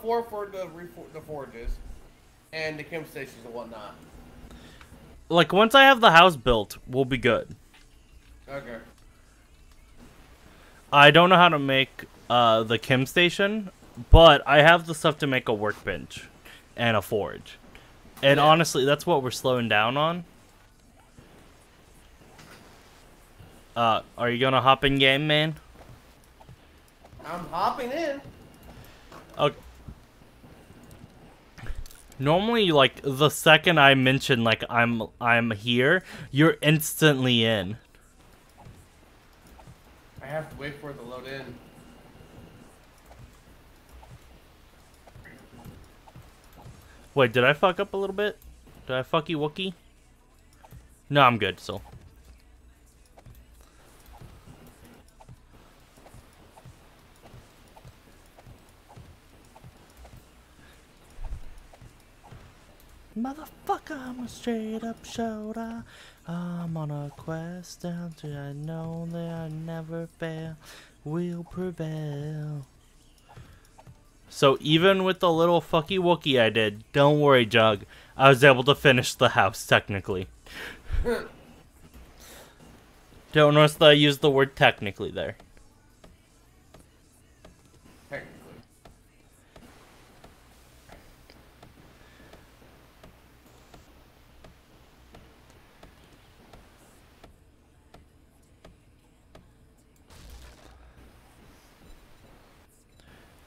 four for the the forges, and the chem stations and whatnot. Like once I have the house built, we'll be good. Okay. I don't know how to make uh, the chem station, but I have the stuff to make a workbench and a forge. And Yeah. honestly, that's what we're slowing down on. Uh, are you gonna hop in game, man? I'm hopping in. Okay. Normally, like the second I mention like I'm I'm here, you're instantly in. I have to wait for it to load in. Wait, did I fuck up a little bit? Did I fucky wookie? No, I'm good. So. Motherfucker, I'm a straight up shoulder. I'm on a quest down to I know that I never fail. We'll prevail. So even with the little fucky wookie I did, don't worry, Jug. I was able to finish the house technically. don't notice that I used the word technically there. Technically.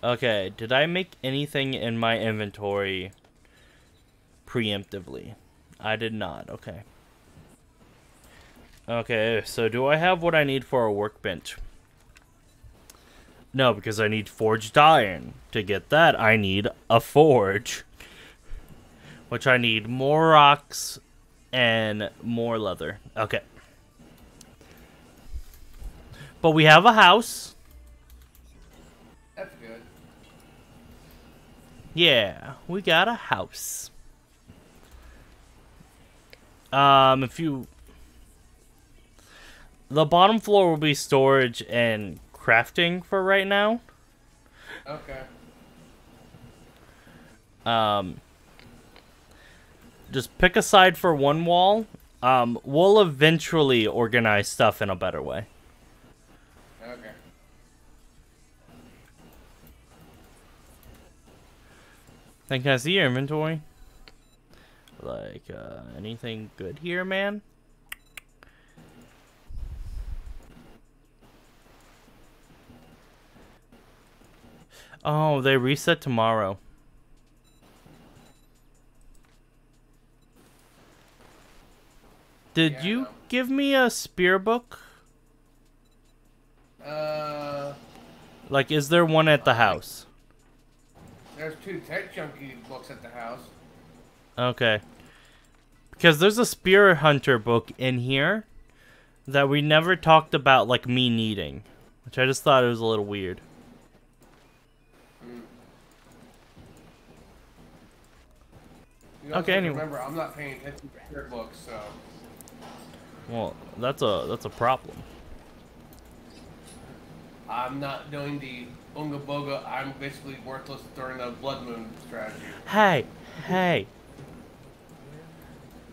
Okay, did I make anything in my inventory preemptively? I did not. Okay. Okay, so do I have what I need for a workbench? No, because I need forged iron. To get that, I need a forge. Which I need more rocks and more leather. Okay. But we have a house. Yeah, we got a house. Um, if you. The bottom floor will be storage and crafting for right now. Okay. Um, just pick a side for one wall. Um, we'll eventually organize stuff in a better way. Then can I see your inventory? Like, uh, anything good here, man? Oh, they reset tomorrow. Did Yeah, you give me a spear book? Uh, Like, is there one at the house? There's two tech junkie books at the house. Okay. Because there's a Spear Hunter book in here that we never talked about, like me needing. Which I just thought it was a little weird. Okay, anyway. Remember, I'm not paying attention to books, so Well, that's a that's a problem. I'm not doing the Unga Bunga. I'm basically worthless during the Blood Moon strategy. Hey, hey.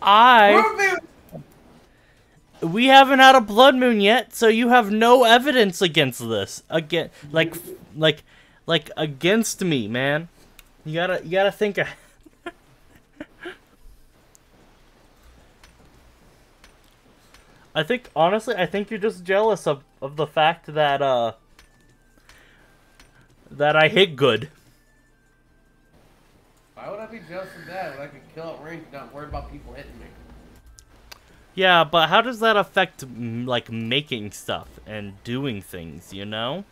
I we haven't had a blood moon yet, so you have no evidence against this. Again, like like like against me, man. You gotta you gotta think. Of, I think honestly, I think you're just jealous of of the fact that uh that I hit good. Why would I be jealous of that when I can kill at range and not worry about people hitting me? Yeah, but how does that affect like making stuff and doing things, you know?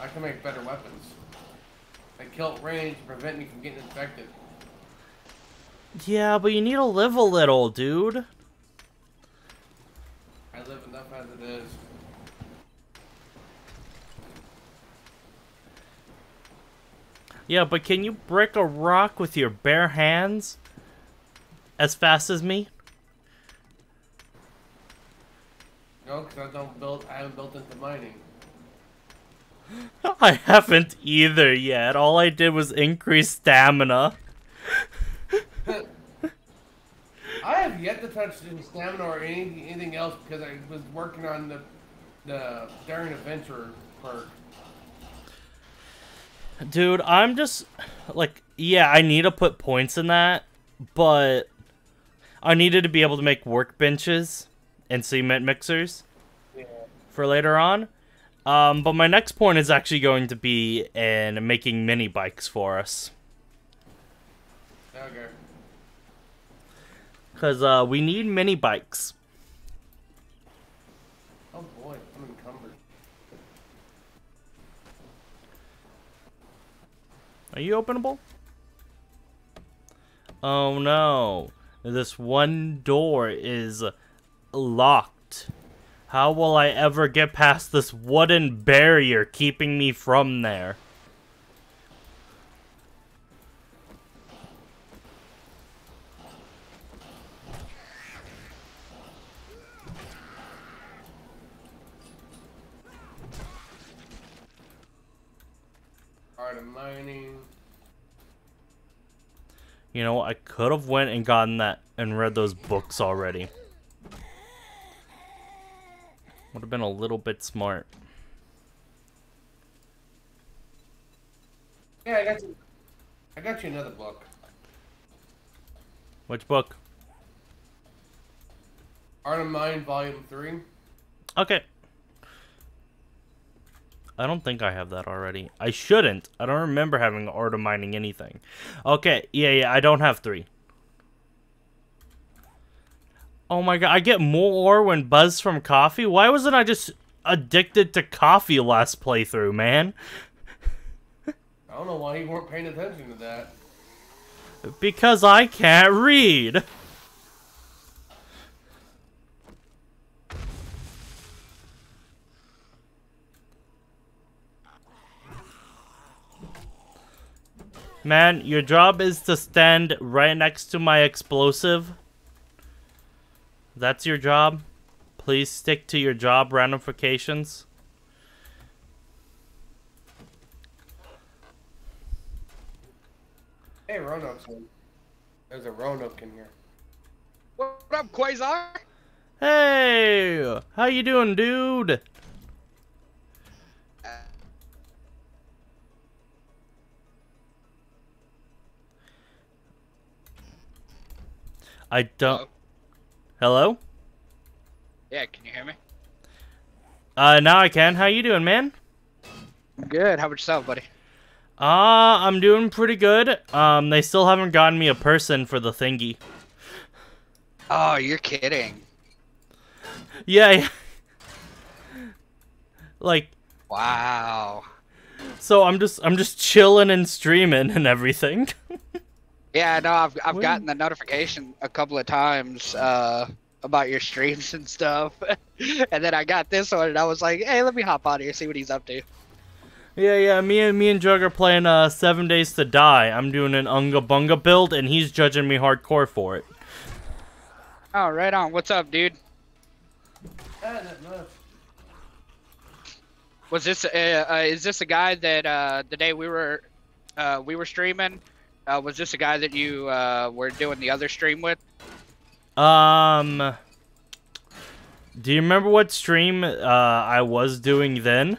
I can make better weapons. I kill at range to prevent me from getting infected. Yeah, but you need to live a little, dude. I live enough as it is. Yeah, but can you break a rock with your bare hands? As fast as me? No, because I don't build. I haven't built into mining. I haven't either yet. All I did was increase stamina. I have yet to touch stamina or any, anything else because I was working on the the daring adventure perk. Dude, I'm just like, yeah, I need to put points in that, but I needed to be able to make workbenches and cement mixers Yeah. for later on. Um, but my next point is actually going to be in making mini bikes for us. Okay. Because uh, we need mini bikes. Are you openable? Oh no. This one door is locked. How will I ever get past this wooden barrier keeping me from there? Art of mining. You know, I could have went and gotten that and read those books already. Would have been a little bit smart. Yeah, I got you. I got you another book. Which book? Art of Mine, Volume Three. Okay. I don't think I have that already. I shouldn't. I don't remember having art of mining anything. Okay, yeah, yeah, I don't have three. Oh my god, I get more ore when buzzed from coffee? Why wasn't I just addicted to coffee last playthrough, man? I don't know why you weren't paying attention to that. Because I can't read. Man, your job is to stand right next to my explosive. That's your job. Please stick to your job ramifications. Hey, Roanoke's in. There's a Roanoke in here. What up, Quasar? Hey, how you doing, dude? I don't. Hello? Hello? Yeah, can you hear me? Uh, now I can. How you doing, man? Good. How about yourself, buddy? Uh, I'm doing pretty good. Um, they still haven't gotten me a person for the thingy. Oh, you're kidding. Yeah, yeah. like, Wow. so I'm just, I'm just chilling and streaming and everything. Yeah, no, I've I've When- gotten the notification a couple of times uh, about your streams and stuff, and then I got this one, and I was like, hey, let me hop on here see what he's up to. Yeah, yeah. Me and me and Jug are playing uh Seven Days to Die. I'm doing an Unga Bunga build, and he's judging me hardcore for it. Oh, right on. What's up, dude? Ah. Was this uh, uh, is this a guy that uh, the day we were uh, we were streaming? Uh, was this a guy that you uh, were doing the other stream with? Um, do you remember what stream uh I was doing then?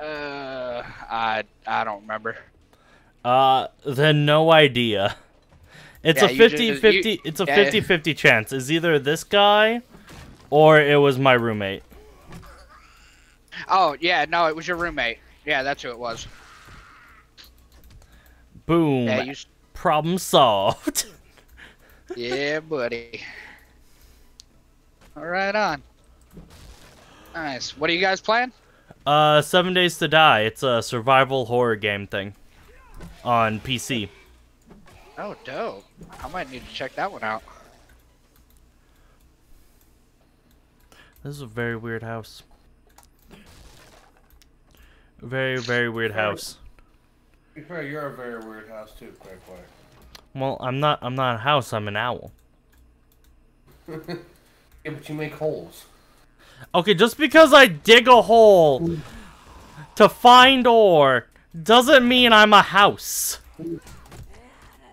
Uh, I I don't remember. Uh, then no idea. It's Yeah, a you 50 just- 50 you- it's a yeah. 50 50 chance. It's either this guy or it was my roommate. Oh yeah, no, it was your roommate. Yeah, that's who it was. Boom. Yeah, you. Problem solved. Yeah, buddy. All right, on. Nice. What are you guys playing? uh, 7 Days to Die. It's a survival horror game thing on PC. Oh, dope. I might need to check that one out. This is a very weird house. Very, very weird house. Be fair, you're a very weird house too, quick. Well, I'm not. I'm not a house. I'm an owl. Yeah, but you make holes. Okay, just because I dig a hole to find ore doesn't mean I'm a house.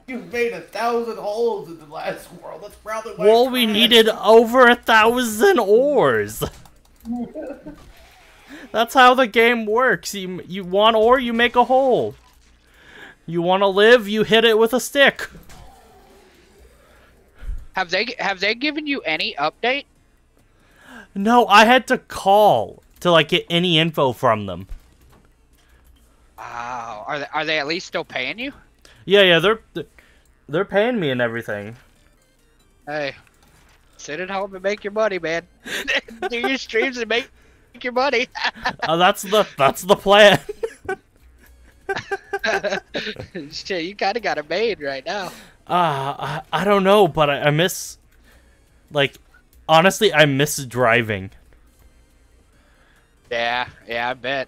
You've made a thousand holes in the last world. That's probably why. Well, we needed over a thousand ores. That's how the game works. You you want ore, you make a hole. You want to live, you hit it with a stick. Have they have they given you any update? No, I had to call to like get any info from them. Wow. Are they, are they at least still paying you? Yeah, yeah, they're they're paying me and everything. Hey, sit at home and make your money, man. Do your streams and make your money. Uh, that's the that's the plan. Shit, you kind of got it made right now. Ah, I, I don't know, but I, I miss like honestly, I miss driving. Yeah, yeah, I bet.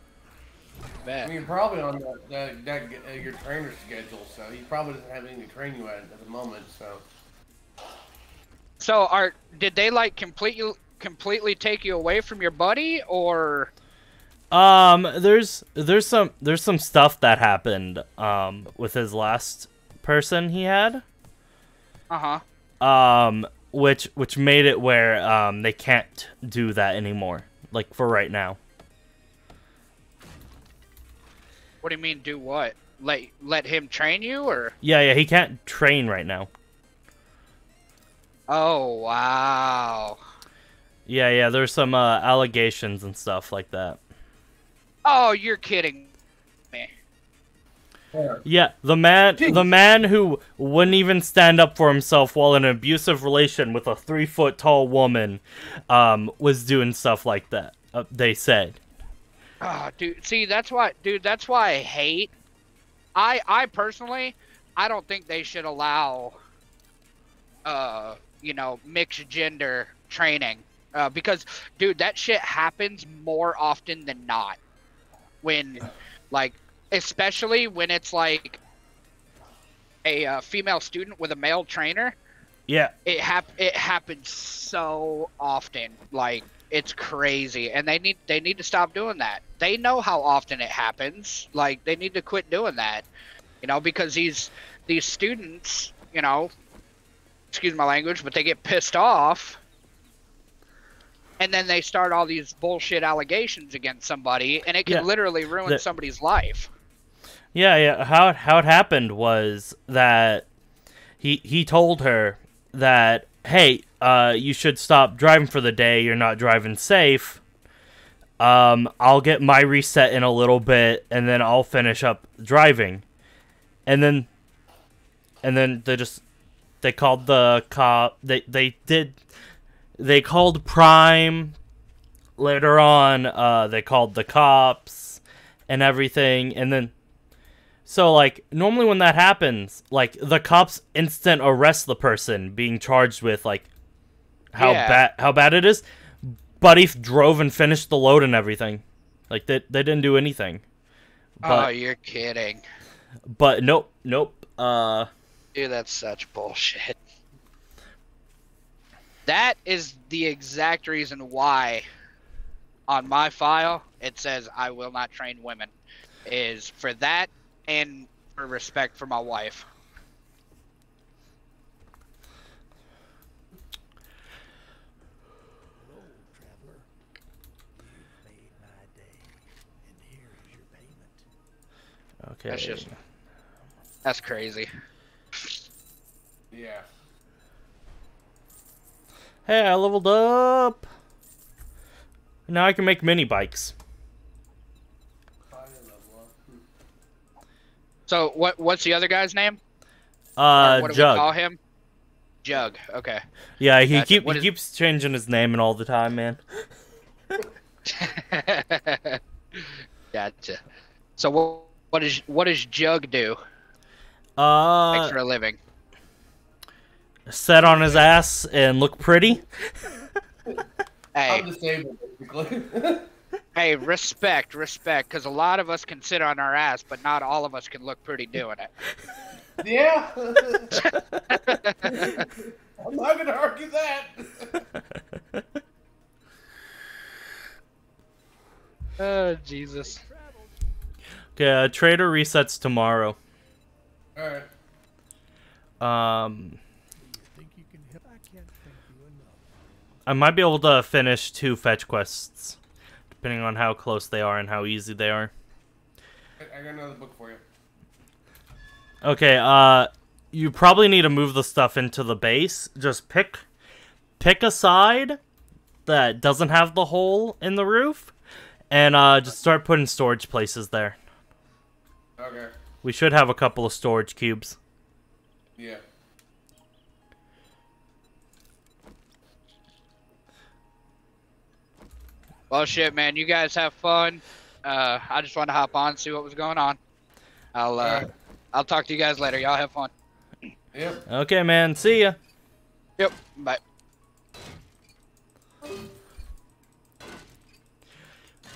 I I mean, you're probably on that, that, that uh, your trainer schedule, so he probably doesn't have anything to train you at at the moment. So So, are did they like completely completely take you away from your buddy, or Um, there's there's some there's some stuff that happened um with his last person he had. uh huh? Um, which which made it where um they can't do that anymore. Like for right now. What do you mean? Do what? Let let him train you, or? Yeah, yeah, he can't train right now. Oh wow. Yeah, yeah, there's some uh, allegations and stuff like that. Oh, you're kidding me. Yeah, the man the man who wouldn't even stand up for himself while in an abusive relation with a three foot tall woman um was doing stuff like that. Uh, they said. Oh, dude. See, that's why, dude. That's why I hate. I I personally, I don't think they should allow. Uh, you know, mixed gender training. Uh, because, dude, that shit happens more often than not. When, like, especially when it's like a uh, female student with a male trainer. Yeah, It hap- It happens so often. Like it's crazy, and they need they need to stop doing that. They know how often it happens. Like they need to quit doing that. You know, because these these students, you know, excuse my language, but they get pissed off. And then they start all these bullshit allegations against somebody, and it can Yeah. literally ruin The- somebody's life. Yeah, yeah. How it, how it happened was that he he told her that hey, uh, you should stop driving for the day. You're not driving safe. Um, I'll get my reset in a little bit, and then I'll finish up driving. And then, and then they just they called the cop. They they did. They called Prime. Later on, uh, they called the cops and everything, and then so like normally when that happens, like the cops instant arrest the person being charged with like how Yeah. bad how bad it is. Buddy f- drove and finished the load and everything. Like they they didn't do anything. oh, you're kidding. but nope nope. Uh Dude, that's such bullshit. That is the exact reason why on my file it says I will not train women. Is for that and for respect for my wife. Hello, traveler. You've made my day, and here is your payment. okay. That's just that's crazy. yeah. Hey, I leveled up. Now I can make mini bikes. So what what's the other guy's name? Uh what do we Jug. call him? Jug. Okay. Yeah, he Gotcha. keep What he is- keeps changing his name and all the time, man. gotcha. So what what is what does Jug do Uh like, for a living? Set on his ass and look pretty. Hey, I'm disabled, basically. Hey, respect, respect, because a lot of us can sit on our ass, but not all of us can look pretty doing it. yeah. I'm not gonna argue that. Oh Jesus. Okay, uh, trader resets tomorrow. All right. Um, you think you can help? I can't thank you enough. I might be able to finish two fetch quests, depending on how close they are and how easy they are. I, got another book for you. Okay, uh, you probably need to move the stuff into the base. Just pick, pick a side that doesn't have the hole in the roof, and uh, just start putting storage places there. Okay. We should have a couple of storage cubes. Yeah. Well, shit, man. You guys have fun. Uh, I just want to hop on, see what was going on. I'll uh, Alright. I'll talk to you guys later. Y'all have fun. Yep. Okay, man. See ya. Yep. Bye.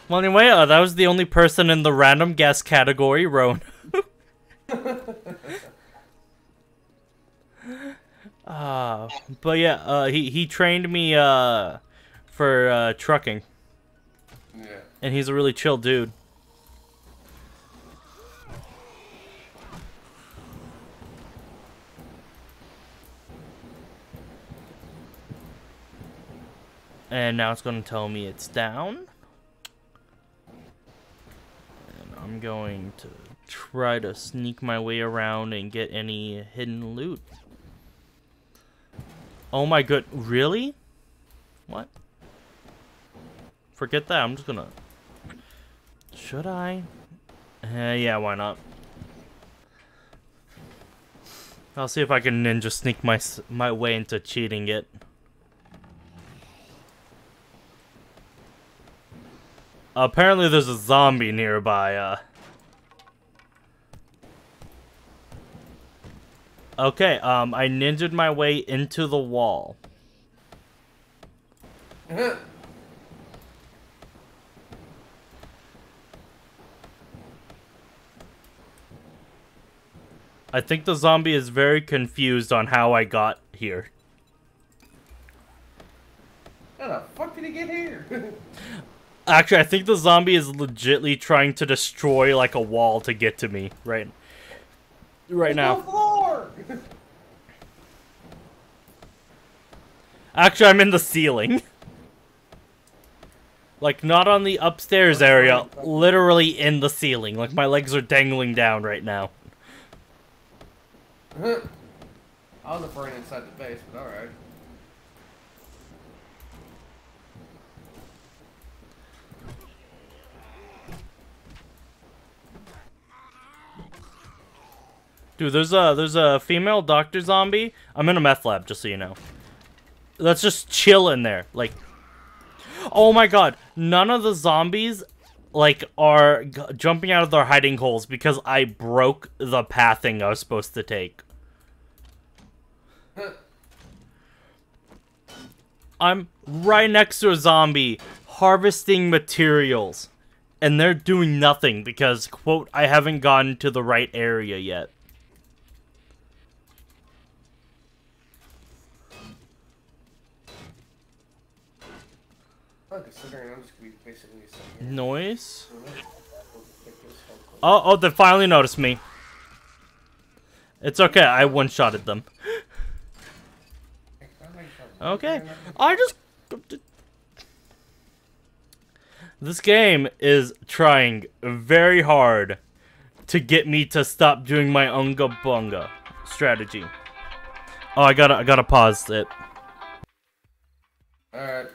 Well, anyway, uh, that was the only person in the random guess category, Roan. uh, but yeah, uh, he he trained me uh for uh, trucking, Yeah. And he's a really chill dude. And now it's going to tell me it's down. And I'm going to try to sneak my way around and get any hidden loot. Oh my good, really? What? Forget that, I'm just gonna... Should I? Uh, yeah, why not? I'll see if I can ninja sneak my my way into cheating it. Apparently there's a zombie nearby, uh... Okay, um, I ninjaed my way into the wall. I think the zombie is very confused on how I got here. How the fuck did he get here? Actually, I think the zombie is legitly trying to destroy like a wall to get to me right right No now. floor. Actually, I'm in the ceiling. Like not on the upstairs area, literally in the ceiling. Like my legs are dangling down right now. I was referring inside the base, but all right. Dude, there's a there's a female doctor zombie. I'm in a meth lab, just so you know. Let's just chill in there. Like, oh my god, none of the zombies like are g- jumping out of their hiding holes because I broke the pathing I was supposed to take. I'm right next to a zombie harvesting materials. And they're doing nothing because, quote, I haven't gotten to the right area yet. Noise? Oh, oh, they finally noticed me. It's okay, I one-shotted them. Okay, I just... This game is trying very hard to get me to stop doing my unga bunga strategy. Oh, I gotta, I gotta pause it. All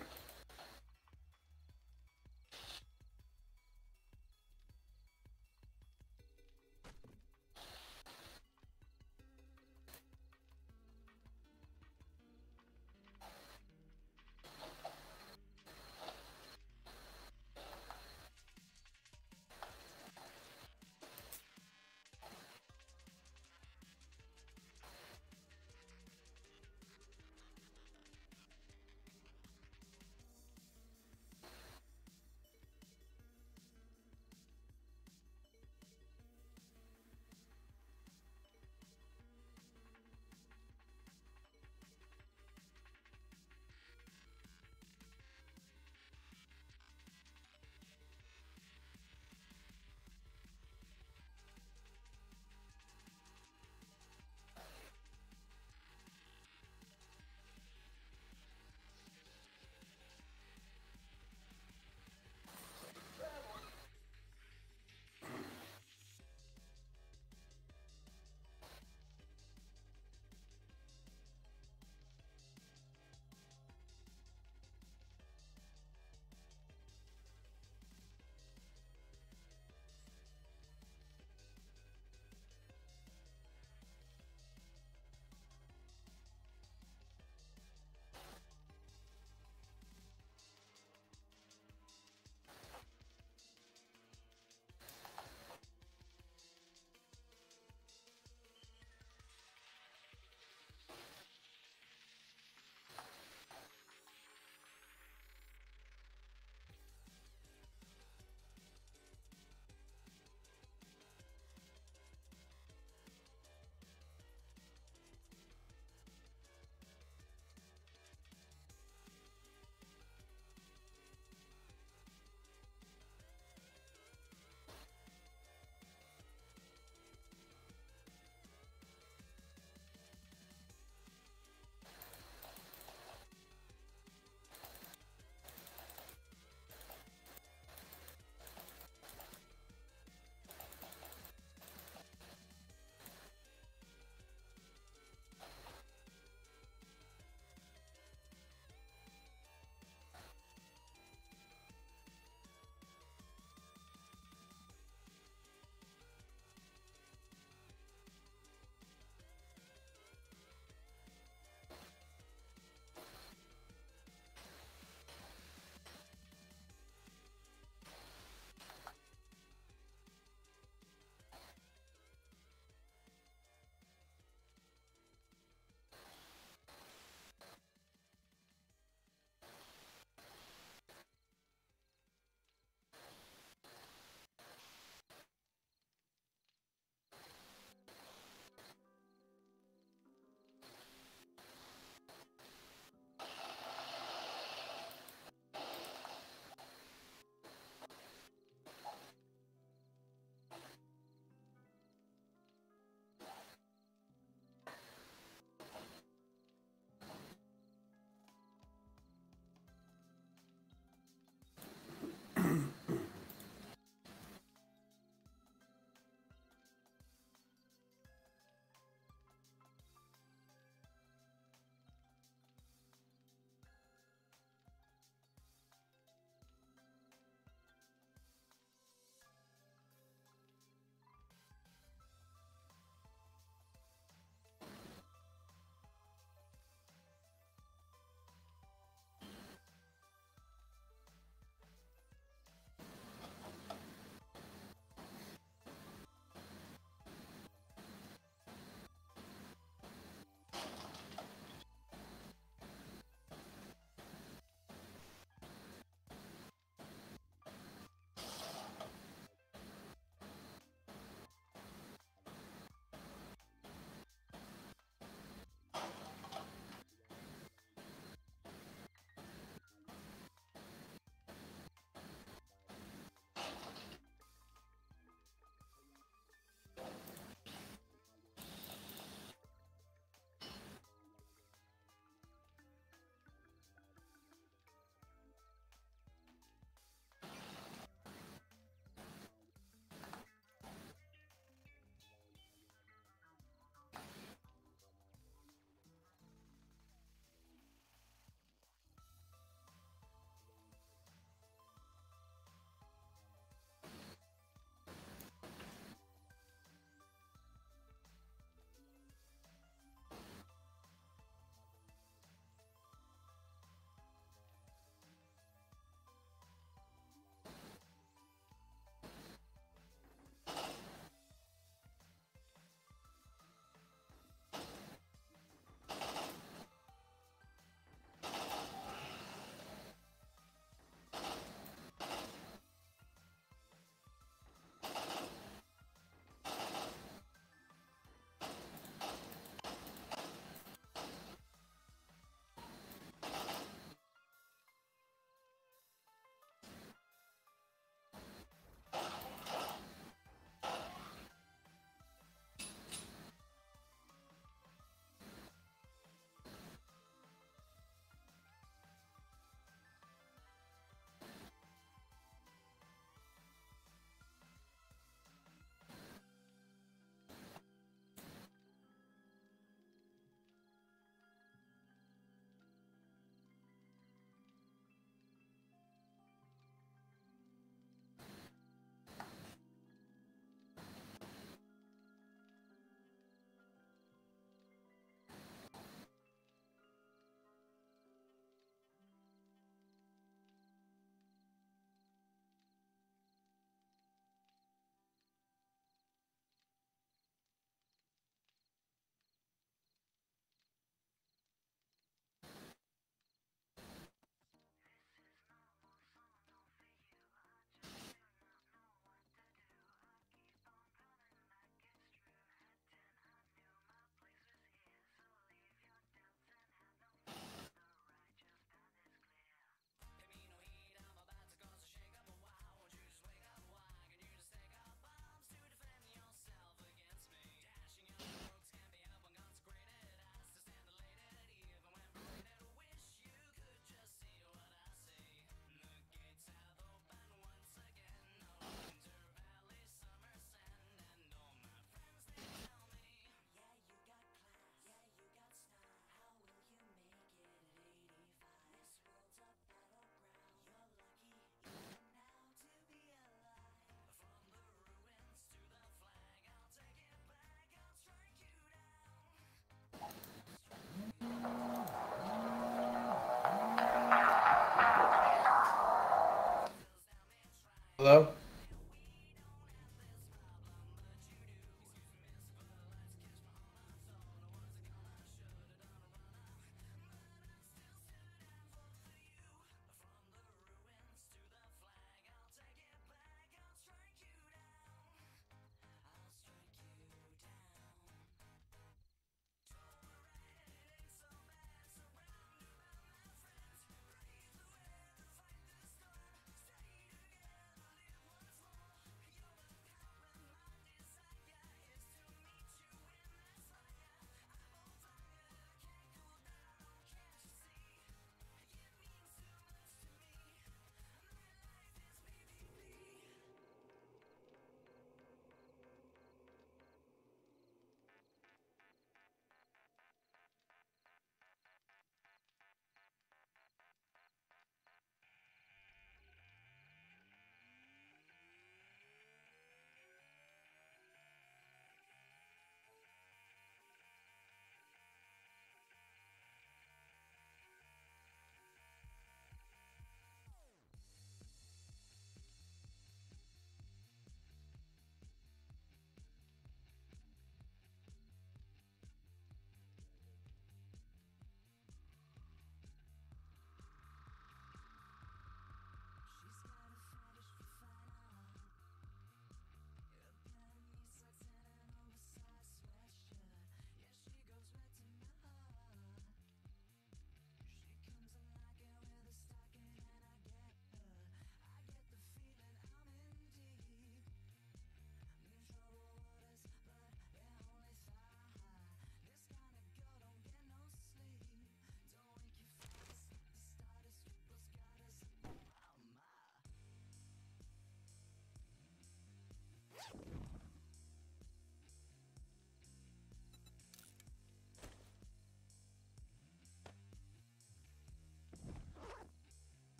though.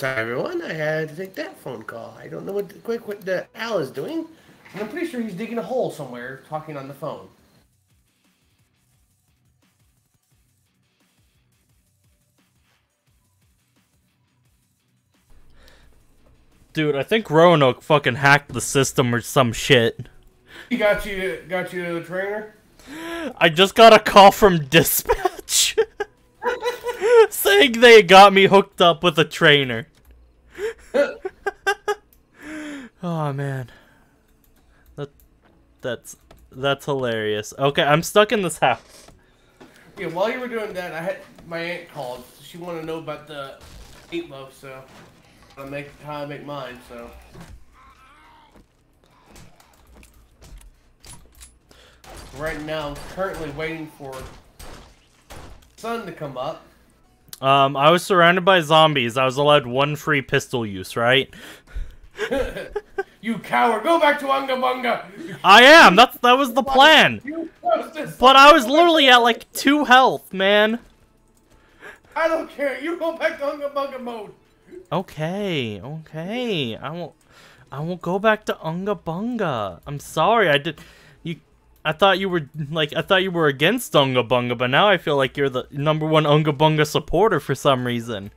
Sorry, everyone. I had to take that phone call. I don't know what the, quick what the Al is doing. And I'm pretty sure he's digging a hole somewhere, talking on the phone. Dude, I think Roanoke fucking hacked the system or some shit. He got you, got you the trainer. I just got a call from dispatch saying they got me hooked up with a trainer. oh man. That that's that's hilarious. Okay, I'm stuck in this house. Yeah, while you were doing that, I had my aunt called. She wanted to know about the meatloaf, so I make how I make mine. So right now, I'm currently waiting for sun to come up. Um, I was surrounded by zombies. I was allowed one free pistol use, right? You coward! Go back to Unga Bunga. I am. That's that was the plan. But I was literally at like two health, man. I don't care. You go back to Unga Bunga mode. Okay, okay. I won't. I won't go back to Unga Bunga. I'm sorry. I did. I thought you were like. I thought you were against Unga Bunga, but now I feel like you're the number one Unga Bunga supporter for some reason.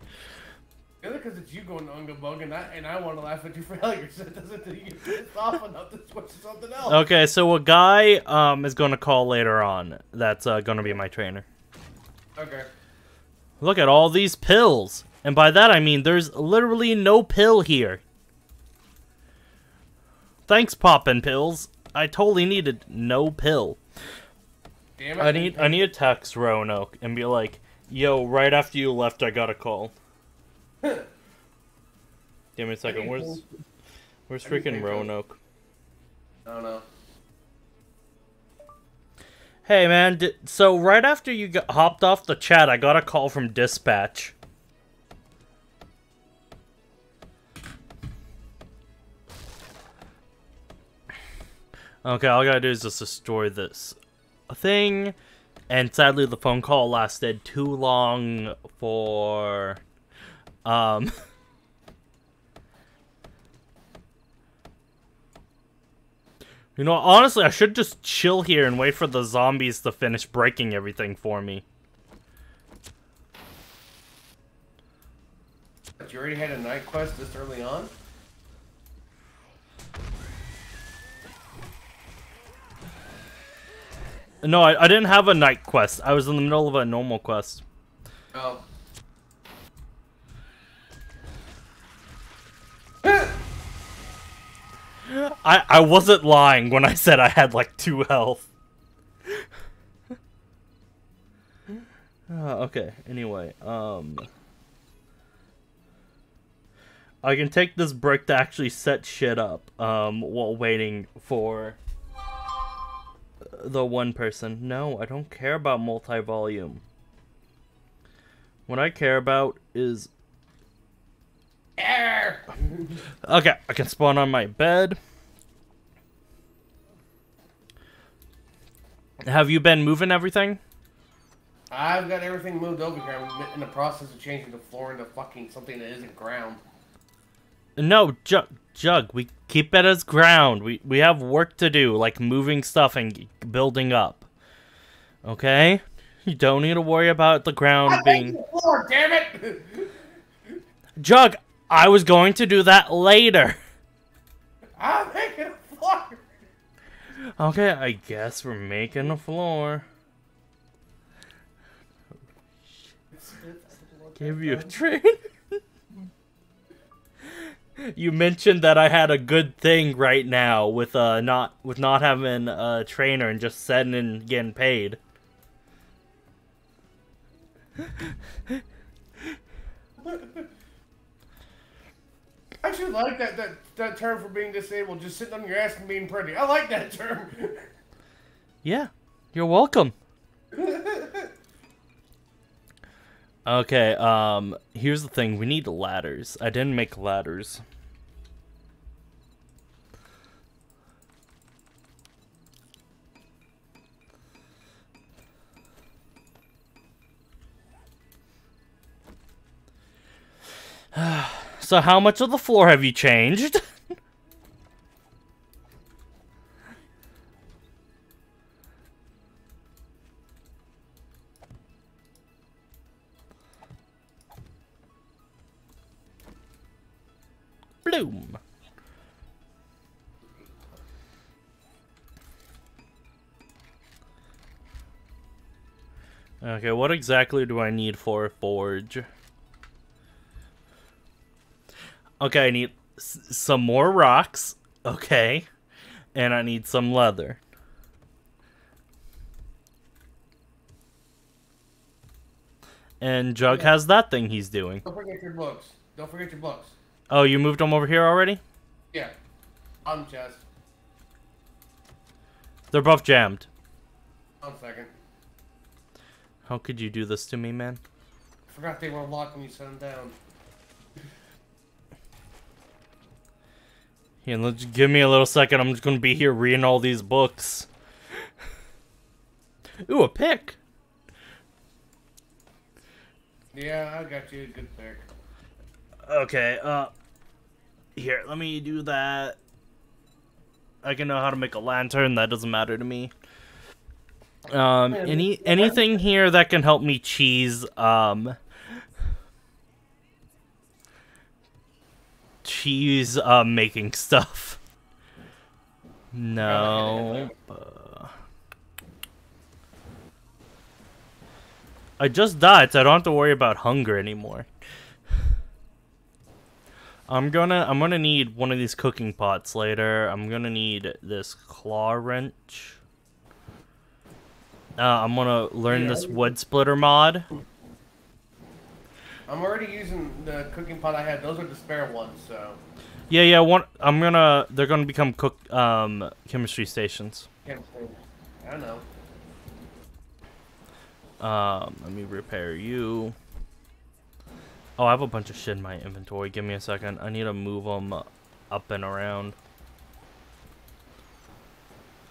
Other because it's you going to Unga Bunga, and I, and I want to laugh at your failures. That doesn't do you pissed off enough to switch to something else. Okay, so a guy um is gonna call later on. That's uh, gonna be my trainer. Okay. Look at all these pills, and by that I mean there's literally no pill here. Thanks, poppin' pills. I totally needed no pill. Damn it. I need I need to text Roanoke and be like, "Yo, right after you left, I got a call." Give me a second. Where's Where's freaking. Roanoke? I don't know. Hey man, so right after you got hopped off the chat, I got a call from dispatch. Okay, all I gotta do is just destroy this thing, and sadly the phone call lasted too long for, um. You know, honestly, I should just chill here and wait for the zombies to finish breaking everything for me. You already had a night quest this early on? No, I, I didn't have a night quest. I was in the middle of a normal quest. Oh. I, I wasn't lying when I said I had like two health. Uh, okay, anyway, um... I can take this brick to actually set shit up, um, while waiting for the one person. No, I don't care about multi-volume. What I care about is Err! Okay, I can spawn on my bed. Have you been moving everything? I've got everything moved over here. I'm in the process of changing the floor into fucking something that isn't ground. No, Jug, Jug, we keep it as ground. We we have work to do, like moving stuff and building up. Okay? You don't need to worry about the ground I'm being making the floor, damn it! Jug, I was going to do that later. I'm making a floor! Okay, I guess we're making a floor. Give you a train. you mentioned that I had a good thing right now with uh not with not having a trainer and just setting and getting paid. I actually like that, that that term for being disabled, just sitting on your ass and being pretty. I like that term. Yeah, you're welcome. Okay, um, here's the thing. We need ladders. I didn't make ladders. So how much of the floor have you changed? Bloom. Okay, what exactly do I need for a forge? Okay, I need s- some more rocks. Okay. And I need some leather. And Jug has that thing he's doing. Don't forget your books. Don't forget your books. Oh, you moved them over here already? Yeah. I'm chest. They're both jammed. One second. How could you do this to me, man? I Forgot they were locked when you set them down. Yeah, let's give me a little second. I'm just gonna be here reading all these books. Ooh, a pick. Yeah, I got you a good pick. Okay, uh here, let me do that. I can know how to make a lantern, that doesn't matter to me. Um any anything here that can help me cheese um cheese uh making stuff. No. I just died, so I don't have to worry about hunger anymore. I'm gonna I'm gonna need one of these cooking pots later. I'm gonna need this claw wrench. Uh, I'm gonna learn Yeah, this wood splitter mod. I'm already using the cooking pot I had. Those are the spare ones, so Yeah, yeah. One. I'm gonna. They're gonna become cook um chemistry stations. can't. I don't know. Um, let me repair you. Oh, I have a bunch of shit in my inventory. Give me a second. I need to move them up and around.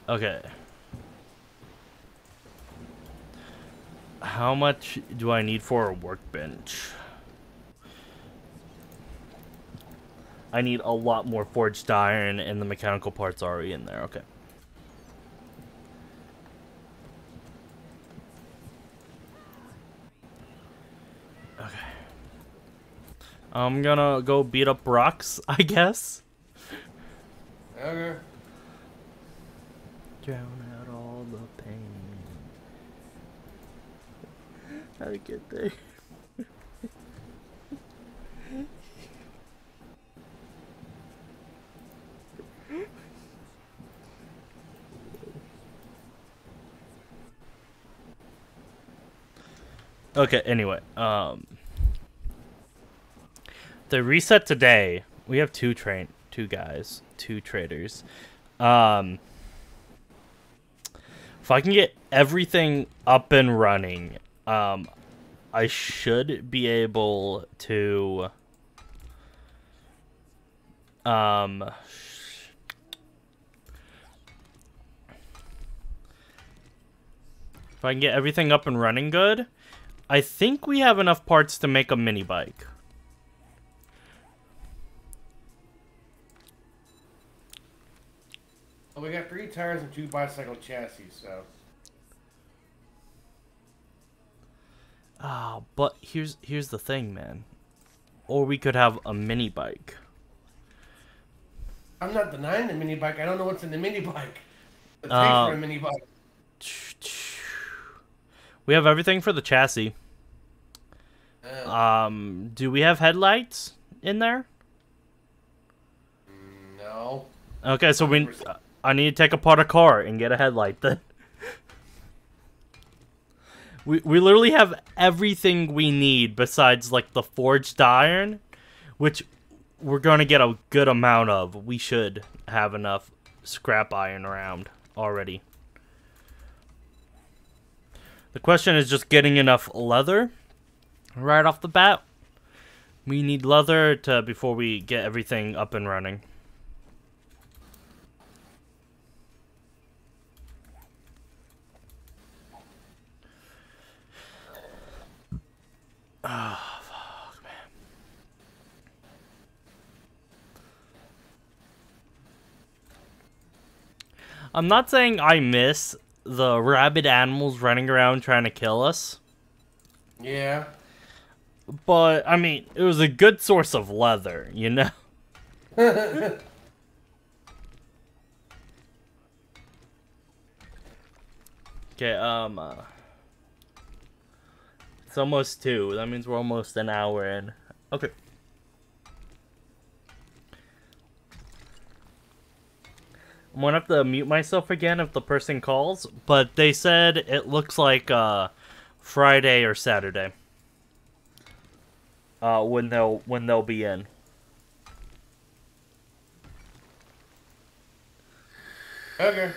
Okay. How much do I need for a workbench? I need a lot more forged iron, and the mechanical parts are already in there. Okay. I'm gonna go beat up rocks, I guess. Okay. Drown out all the pain. How to get there? Okay, anyway, um the reset today, we have two train two guys, two traders. Um if I can get everything up and running, um, I should be able to. Um, if I can get everything up and running good, I think we have enough parts to make a mini bike. Well, we got three tires and two bicycle chassis, so Ah, but here's here's the thing, man. Or we could have a mini bike. I'm not denying the mini bike. I don't know what's in the mini bike. The tank Um, for a mini bike. We have everything for the chassis. Uh, Um, do we have headlights in there? no. Okay, so we I need to take apart a car and get a headlight then. We we literally have everything we need besides like the forged iron, which we're gonna get a good amount of. We should have enough scrap iron around already. The question is just getting enough leather right off the bat. We need leather to before we get everything up and running. Oh, fuck, man. I'm not saying I miss the rabid animals running around trying to kill us. Yeah. But, I mean, it was a good source of leather, you know? okay, um, uh it's almost two. That means we're almost an hour in. Okay. I'm gonna have to mute myself again if the person calls, but they said it looks like uh, Friday or Saturday. Uh, when they'll when they'll be in. Okay.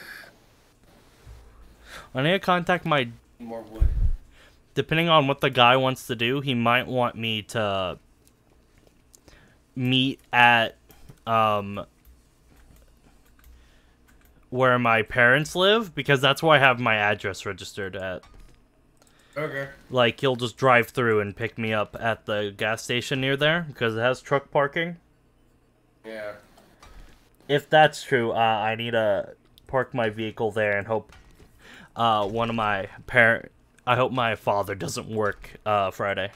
I need to contact my More wood. Depending on what the guy wants to do, he might want me to meet at um where my parents live because that's where I have my address registered at. Okay. Like he'll just drive through and pick me up at the gas station near there because it has truck parking. Yeah. If that's true, uh, I need to park my vehicle there and hope uh, one of my parent. I hope my father doesn't work uh, Friday.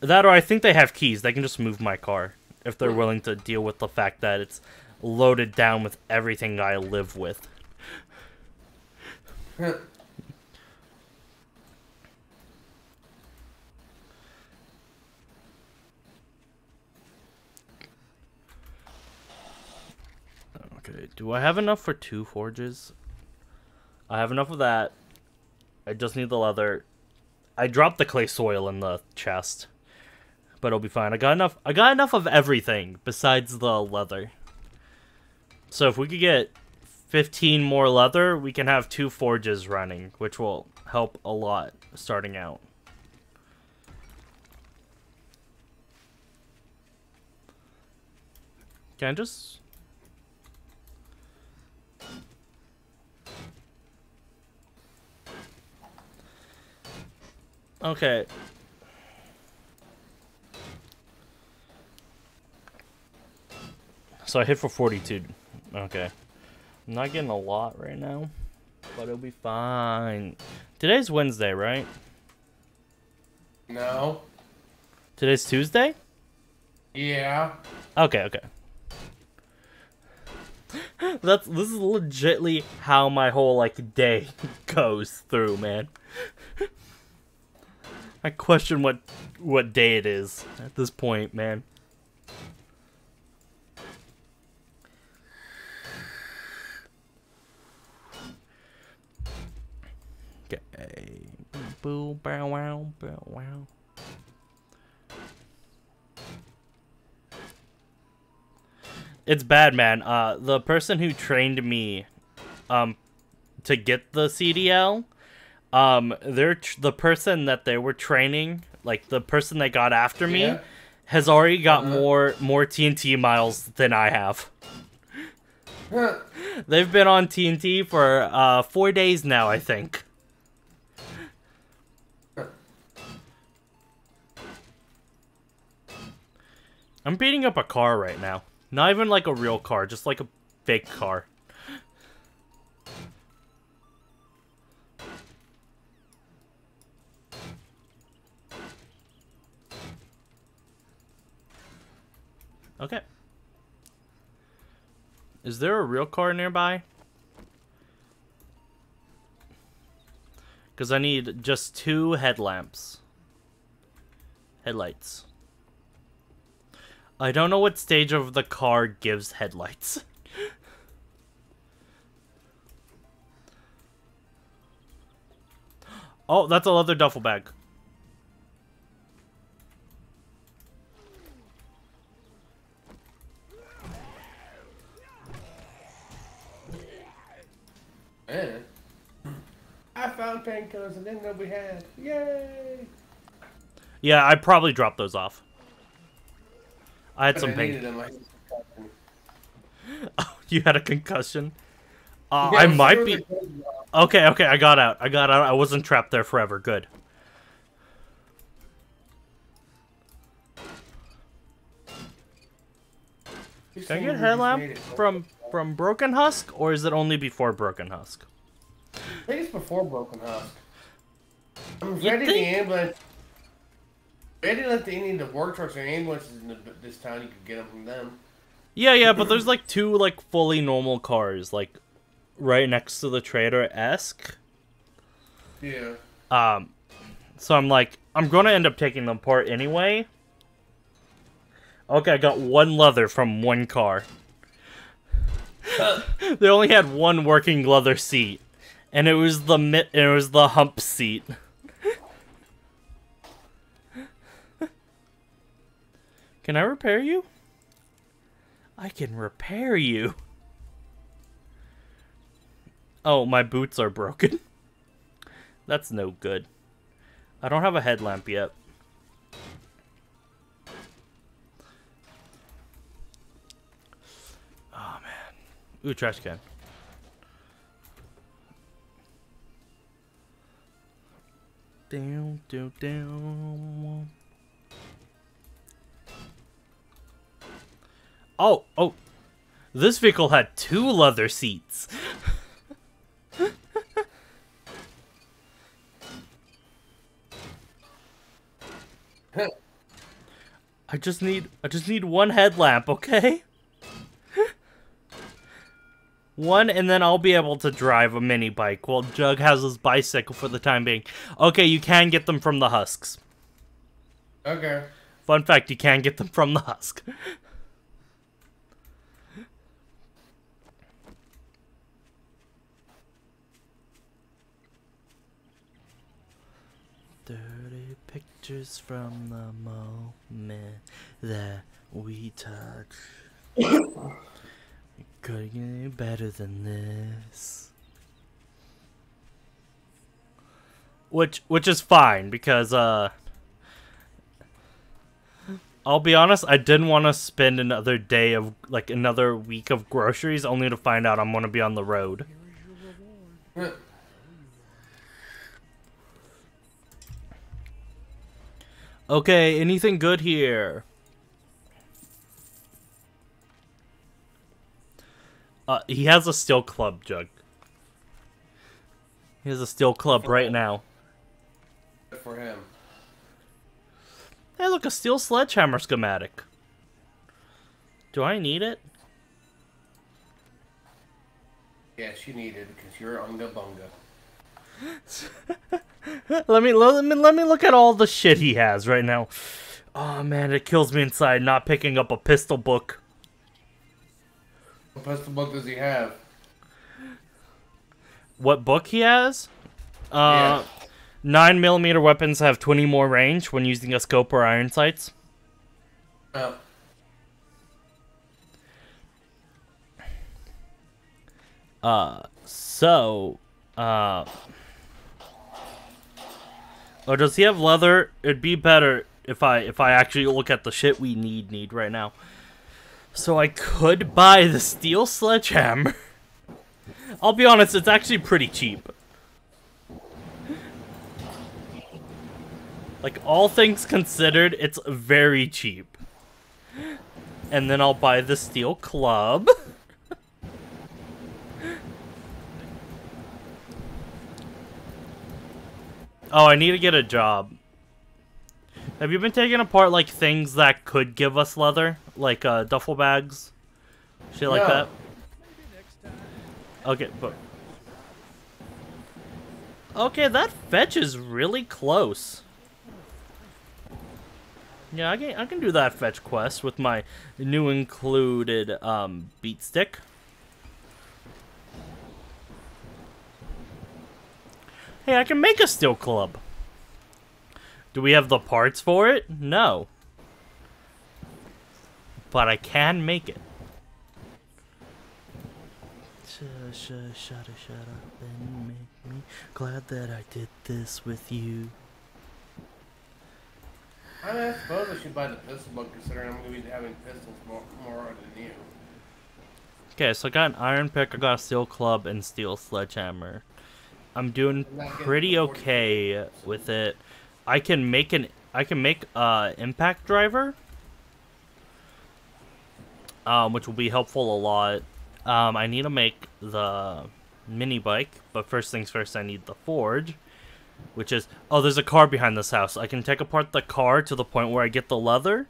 That or I think they have keys. They can just move my car if they're willing to deal with the fact that it's loaded down with everything I live with. Okay, do I have enough for two forges? I have enough of that. I just need the leather. I dropped the clay soil in the chest. But it'll be fine. I got enough I got enough of everything besides the leather. So if we could get 15 more leather, we can have two forges running, which will help a lot starting out. Can I just Okay. So I hit for 42. Okay. I'm not getting a lot right now, but it'll be fine. Today's Wednesday, right? No. Today's Tuesday? Yeah. Okay, okay. That's this is legitly how my whole like day goes through, man. I question what what day it is at this point, man. Okay. Boo bow wow bow wow. It's bad, man. Uh, the person who trained me, um, to get the CDL, um, they're tr- the person that they were training, like the person that got after me, Yeah. has already got Uh-huh. more more TNT miles than I have. Huh. They've been on TNT for uh four days now, I think. I'm beating up a car right now. Not even like a real car, just like a fake car. Okay. Is there a real car nearby? Because I need just two headlamps. Headlights. I don't know what stage of the car gives headlights. oh, that's a leather duffel bag. Man. I found painkillers and didn't know we had. Yay! Yeah, I probably dropped those off. I had But some I pain. needed them. like- Oh, you had a concussion? Uh, Yeah, I might be. they told you. Okay, okay, I got out. I got out. I wasn't trapped there forever. Good. Just Can I get we just headlamp from from Broken Husk, or is it only before Broken Husk? I think it's before Broken Husk. I'm You ready the think- ambulance. Ready to let the any of the work trucks or ambulances in the, this town. You could get them from them. Yeah, yeah, but there's like two like fully normal cars, like right next to the trader esque. Yeah. Um, so I'm like, I'm gonna end up taking them apart anyway. Okay, I got one leather from one car. they only had one working leather seat, and it was the mi- it was the hump seat. Can I repair you? I can repair you. Oh, my boots are broken. That's no good. I don't have a headlamp yet. Ooh, trash can. Down, down, down. Oh, oh. This vehicle had two leather seats. I just need I just need one headlamp, okay? One and then I'll be able to drive a mini bike while Jug has his bicycle for the time being. Okay, you can get them from the husks. Okay. Fun fact, you can get them from the husk. Dirty pictures from the moment that we touch. Couldn't get any better than this. Which which is fine because uh I'll be honest, I didn't want to spend another day of like another week of groceries only to find out I'm to be on the road. Okay, anything good here? Uh, he has a steel club jug. He has a steel club right now. Good for him. Hey, look, a steel sledgehammer schematic. Do I need it? Yes, you need it because you're unga bunga. let me let me let me look at all the shit he has right now. Oh man, it kills me inside not picking up a pistol book. What pistol book does he have? What book he has? Uh, Yeah. nine millimeter weapons have twenty more range when using a scope or iron sights. Oh. Uh, so, uh, or does he have leather? It'd be better if I if I actually look at the shit we need need right now. So I could buy the steel sledgehammer. I'll be honest, it's actually pretty cheap. Like all things considered, it's very cheap. And then I'll buy the steel club. Oh, I need to get a job. Have you been taking apart like things that could give us leather, like uh, duffel bags, shit like No. that? Okay, but okay, that fetch is really close. Yeah, I can I can do that fetch quest with my new included um beat stick. Hey, I can make a steel club. Do we have the parts for it? No. But I can make it. Shut, shut, shut, up, and make me glad that I did this with you. I, mean, I suppose I should buy the pistol book considering I'm going to be having pistols more, more than you. Okay, so I got an iron pick, I got a steel club, and steel sledgehammer. I'm doing I'm not getting pretty okay with it. I can make an I can make uh impact driver. um, which will be helpful a lot. Um, I need to make the mini bike, but first things first, I need the forge, which is oh, there's a car behind this house. I can take apart the car to the point where I get the leather,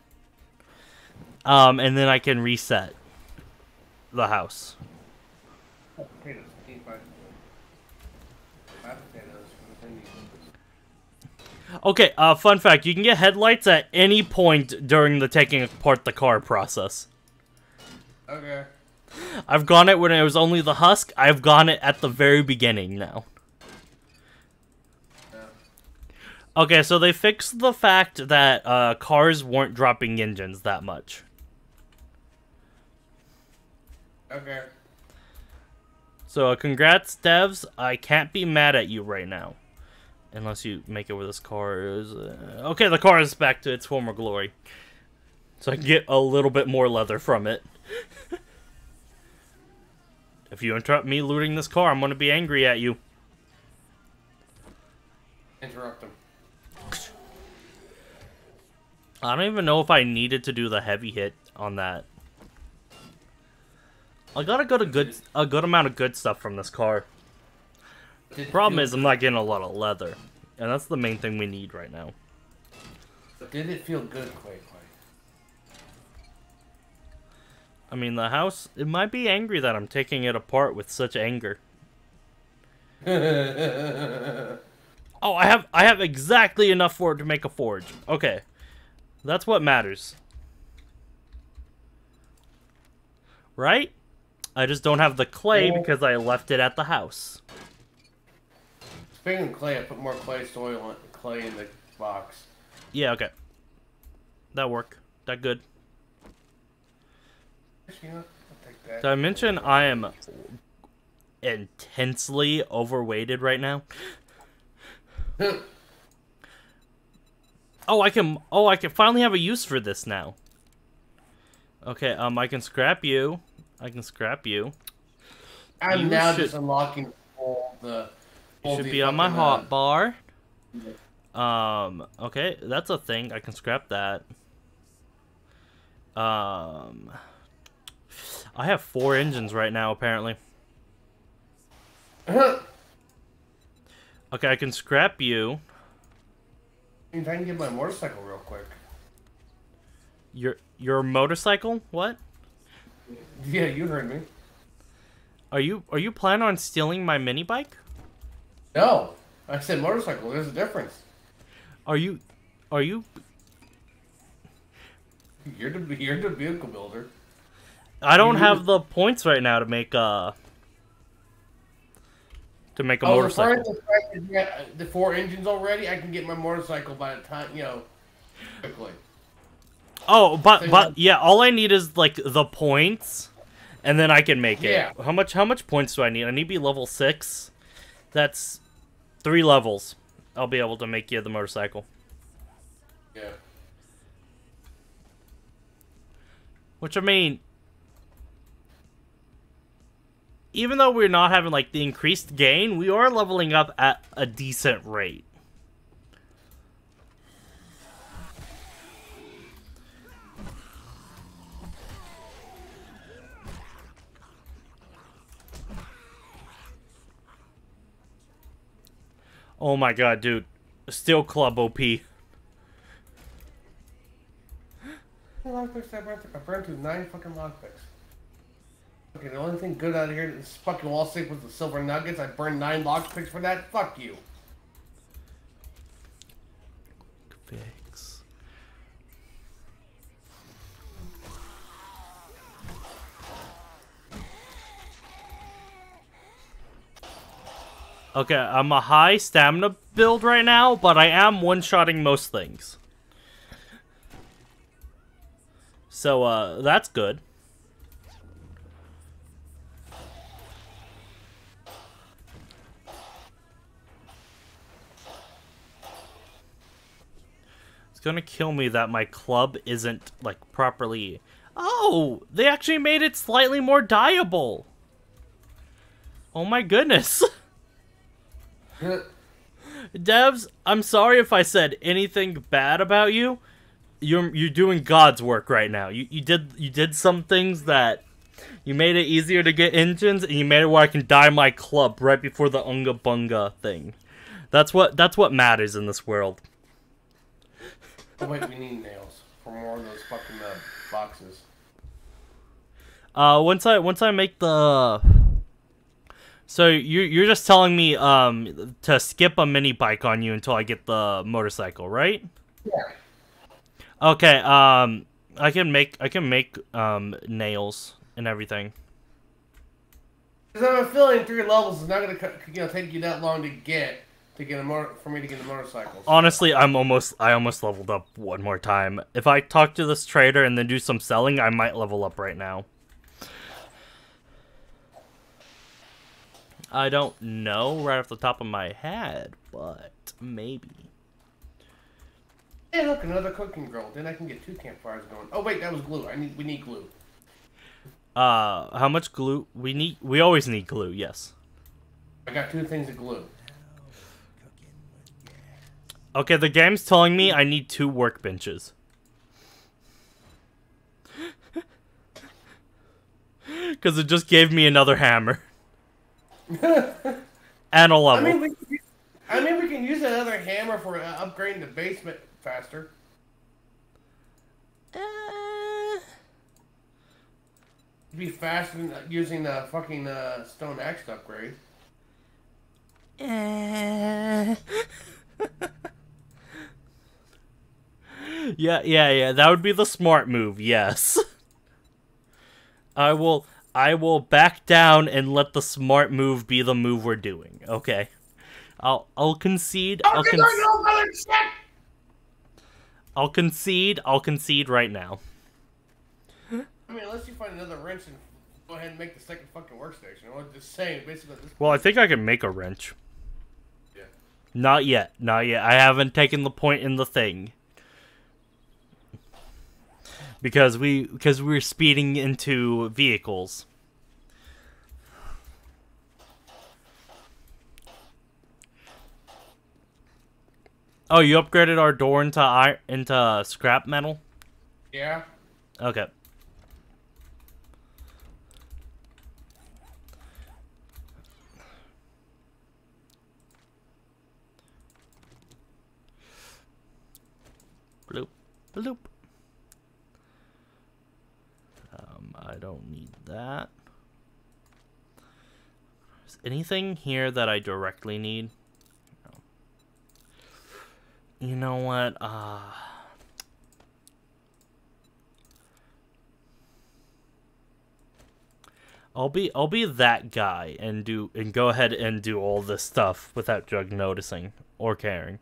um, and then I can reset the house. Potatoes. Eat my- my potatoes. Continue. Okay, uh, fun fact: you can get headlights at any point during the taking apart the car process. Okay. I've gone it when it was only the husk. I've gone it at the very beginning now. Yeah. Okay, so they fixed the fact that uh, cars weren't dropping engines that much. Okay. So, uh, congrats, devs. I can't be mad at you right now. Unless you make it where this car is. Uh... Okay, the car is back to its former glory. So I can get a little bit more leather from it. if you interrupt me looting this car, I'm going to be angry at you. Interrupt him. I don't even know if I needed to do the heavy hit on that. I got a good a good a good amount of good stuff from this car. Problem is I'm not getting a lot of leather. And that's the main thing we need right now. Did it feel good, Quay I mean the house it might be angry that I'm taking it apart with such anger. Oh, I have I have exactly enough for it to make a forge. Okay. That's what matters. Right? I just don't have the clay Well- because I left it at the house. Speaking of clay, I put more clay soil on clay in the box. Yeah, okay. That work. That good. You know, I'll that. Did I mention I am intensely overweighted right now? Oh, I can. Oh, I can finally have a use for this now. Okay, um, I can scrap you. I can scrap you. I'm You now should- just unlocking all the. Should be on my hot uh, bar. Um, okay, that's a thing. I can scrap that. Um, I have four engines right now, apparently. Okay, I can scrap you. If I can get my motorcycle real quick. Your your motorcycle? What? Yeah, you heard me. Are you are you planning on stealing my mini bike? No, I said motorcycle. There's a difference. Are you are you You're the you're the vehicle builder. I don't You- have the points right now to make a to make a I was referring motorcycle. to the fact that you got uh, the four engines already. I can get my motorcycle by the time you know quickly. Oh, but So but yeah, all I need is like the points, and then I can make it. Yeah. How much? How much points do I need? I need to be level six. That's three levels. I'll be able to make you the motorcycle. Yeah. Which I mean, even though we're not having like the increased gain, we are leveling up at a decent rate. Oh my god, dude. Steel Club OP. Lockpicks I burned through. I burned through nine fucking lockpicks. Okay, the only thing good out of here is this fucking wall safe was the silver nuggets. I burned nine lockpicks for that. Fuck you. Fix. Okay, I'm a high stamina build right now, but I am one-shotting most things. So, uh, that's good. It's gonna kill me that my club isn't, like, properly... Oh! They actually made it slightly more dyeable! Oh my goodness! Devs, I'm sorry if I said anything bad about you, you're you're doing God's work right now. You you did you did some things that you made it easier to get engines, and you made it where I can dye my club right before the Unga Bunga thing. That's what that's what matters in this world. Oh wait, we need nails for more of those fucking uh, boxes. Uh, once I once I make the, so you you're just telling me um to skip a mini bike on you until I get the motorcycle, right? Yeah. Okay. Um, I can make I can make um nails and everything. Because I'm feeling three levels is not gonna co- you know take you that long to get to get a motor for me to get the motorcycle. Honestly, I'm almost I almost leveled up one more time. If I talk to this trader and then do some selling, I might level up right now. I don't know right off the top of my head, but maybe. Hey, look, another cooking grill. Then I can get two campfires going. Oh wait, that was glue. I need we need glue. Uh, how much glue we need? We always need glue. Yes. I got two things of glue. Cooking with gas. Okay, the game's telling me I need two workbenches. Because it just gave me another hammer. and a level. I mean, we, can- I mean, we can use another hammer for uh, upgrading the basement faster. It'd be faster than uh, using the fucking uh, stone axe to upgrade. eh. yeah, yeah, yeah. That would be the smart move. Yes. I will. I will back down and let the smart move be the move we're doing. Okay. I'll. I'll concede. I'll, Okay, con- no, no, mother shit! I'll concede. I'll concede right now. I mean, unless you find another wrench and go ahead and make the second fucking workstation. I'm just saying, basically. This Well, I think I can make a wrench. Yeah. Not yet. Not yet. I haven't taken the point in the thing. Because we because we're speeding into vehicles. Oh, you upgraded our door into ir- into uh, scrap metal? Yeah. Okay. Bloop. Bloop. Um, I don't need that. Is anything here that I directly need? No. You know what? Uh... I'll be I'll be that guy and do and go ahead and do all this stuff without Jug noticing or caring.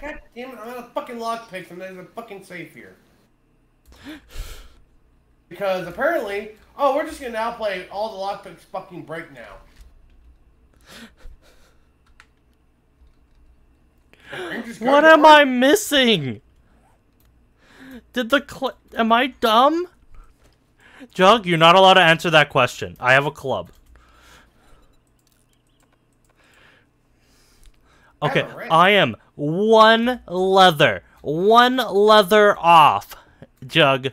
God damn it! I'm out a fucking lockpicks and there's a fucking safe here. Because apparently, oh, we're just gonna now play all the lockpicks fucking break now. The Rangers got What am. I missing? Did the cl- am I dumb? Jug, you're not allowed to answer that question. I have a club. Okay, a. I am one leather, one leather off, Jug.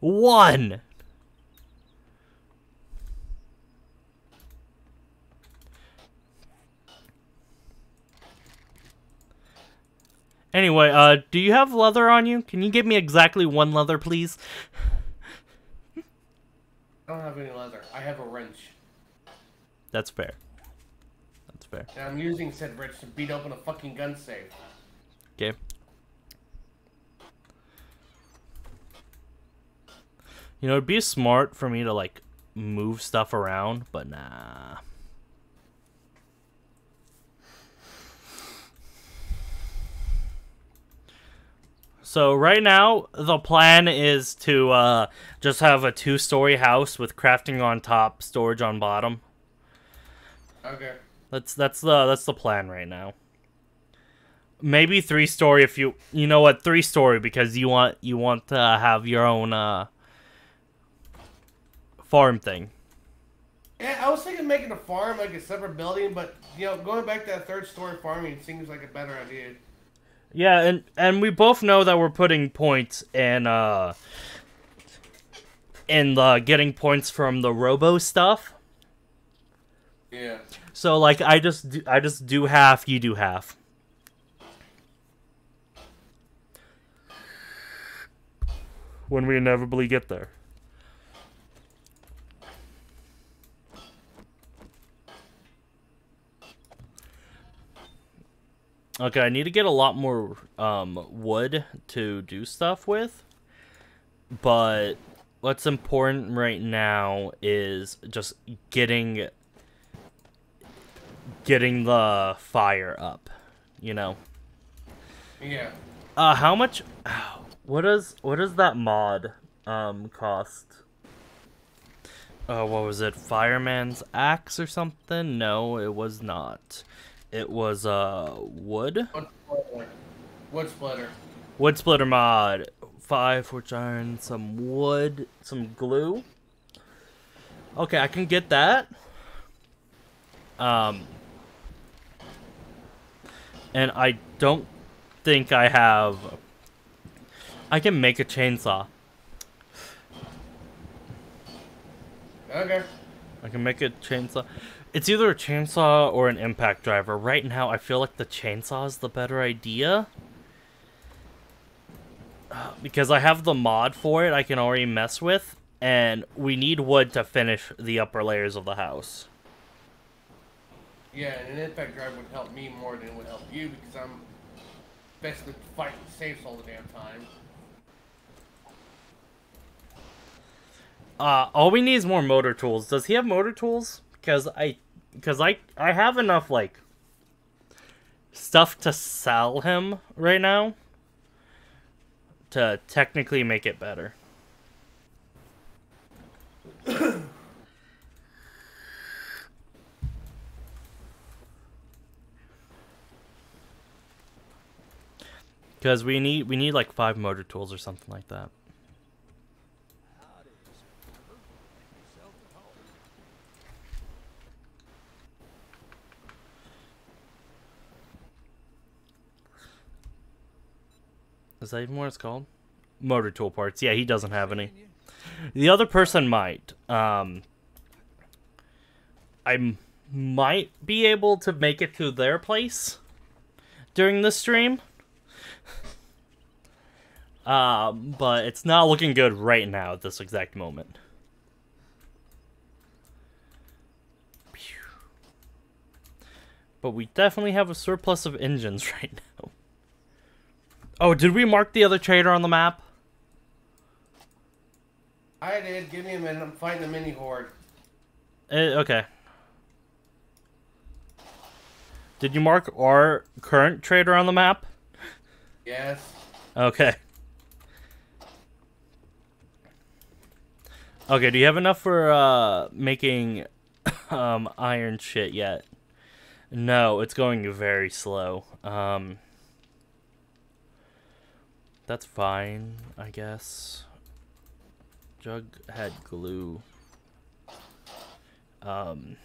One. Anyway, uh, do you have leather on you? Can you give me exactly one leather, please? I don't have any leather. I have a wrench. That's fair. That's fair. And I'm using said wrench to beat open a fucking gun safe. Okay. You know, it'd be smart for me to like move stuff around, but nah. So right now the plan is to uh, just have a two-story house with crafting on top, storage on bottom. Okay. That's that's the that's the plan right now. Maybe three story if you you know what three story because you want you want to have your own uh farm thing. Yeah, I was thinking making a farm like a separate building, but you know, going back to that third story farming seems like a better idea. Yeah, and and we both know that we're putting points in uh in the getting points from the robo stuff. Yeah. So like I just do, I just do half, you do half. When we inevitably get there. Okay, I need to get a lot more um, wood to do stuff with. But what's important right now is just getting getting the fire up, you know. Yeah. Uh how much what is what does that mod um cost? Oh, what was it? Fireman's axe or something? No, it was not. It was uh wood. Wood splitter. Wood splitter. Mod. Five forged iron, some wood, some glue. Okay, I can get that. Um, and I don't think I have. I can make a chainsaw. Okay. I can make a chainsaw. It's either a chainsaw or an impact driver. Right now, I feel like the chainsaw is the better idea. Uh, Because I have the mod for it, I can already mess with, and we need wood to finish the upper layers of the house. Yeah, and an impact driver would help me more than it would help you because I'm basically fighting safes all the damn time. Uh, all we need is more motor tools. Does he have motor tools? Because I, because I, I have enough like stuff to sell him right now to technically make it better. Because we need we need like five motor tools or something like that. Is that even what it's called? Motor tool parts. Yeah, he doesn't have any. The other person might. Um, I might be able to make it to their place during the stream. Um, but it's not looking good right now at this exact moment. But we definitely have a surplus of engines right now. Oh, did we mark the other trader on the map? I did. Give me a minute. I'm fighting the mini horde. Eh, okay. Did you mark our current trader on the map? Yes. Okay. Okay, do you have enough for uh making um iron shit yet? No, it's going very slow. Um That's fine, I guess. Jug had glue. Um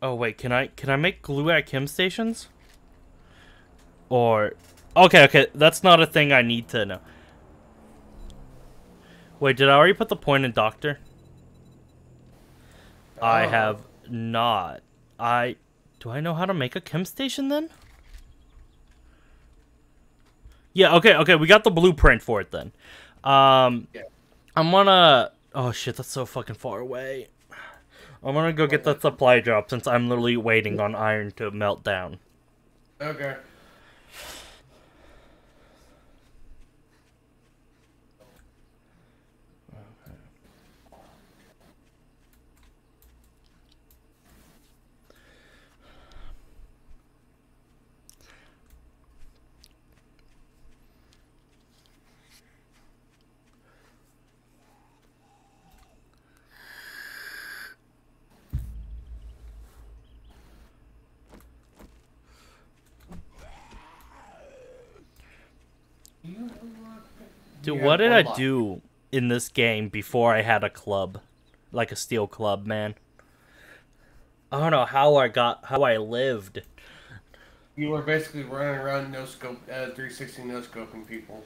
Oh wait, can I can I make glue at chem stations? Or Okay, okay, that's not a thing I need to know. Wait, did I already put the point in doctor? I Oh. have not. I do I know how to make a chem station then? Yeah, okay, okay, we got the blueprint for it then. Um Yeah. I'm gonna Oh shit, that's so fucking far away. I'm gonna go get that supply drop since I'm literally waiting on iron to melt down. Okay. Dude, what did I do in this game before I had a club? Like a steel club, man. I don't know how I got how I lived. You were basically running around no scope, uh, 360 no scoping people.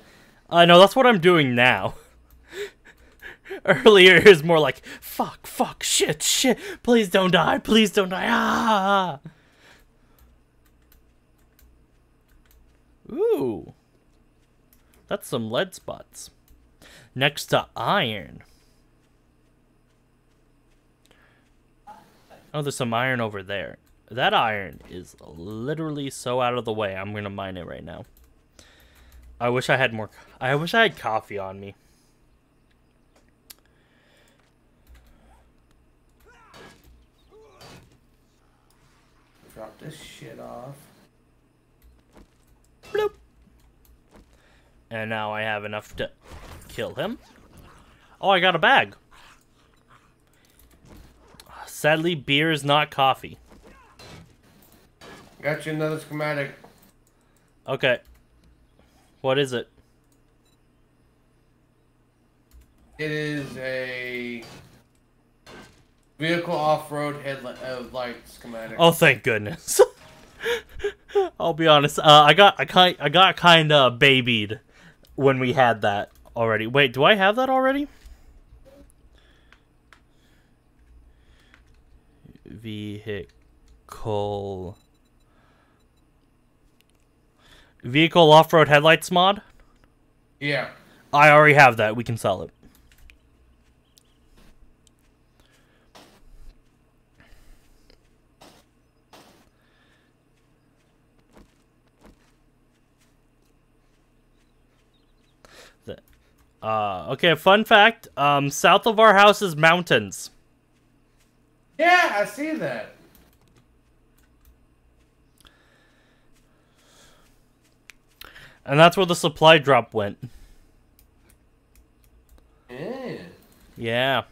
I know that's what I'm doing now. Earlier it was more like fuck, fuck, shit, shit. Please don't die. Please don't die. Ah. Ooh. That's some lead spots. Next to iron. Oh, there's some iron over there. That iron is literally so out of the way. I'm gonna mine it right now. I wish I had more. I wish I had coffee on me. Drop this shit off. Bloop. And now I have enough to kill him. Oh, I got a bag. Sadly, beer is not coffee. Got you another schematic. Okay. What is it? It is a vehicle off-road headlight uh, light schematic. Oh, thank goodness. I'll be honest. Uh, I got I kind I got kind of babied when we had that already. Wait, do I have that already? Vehicle Vehicle off-road headlights mod? Yeah. I already have that. We can sell it. Uh, okay, fun fact. Um, south of our house is mountains. Yeah, I see that. And that's where the supply drop went. Yeah. Yeah.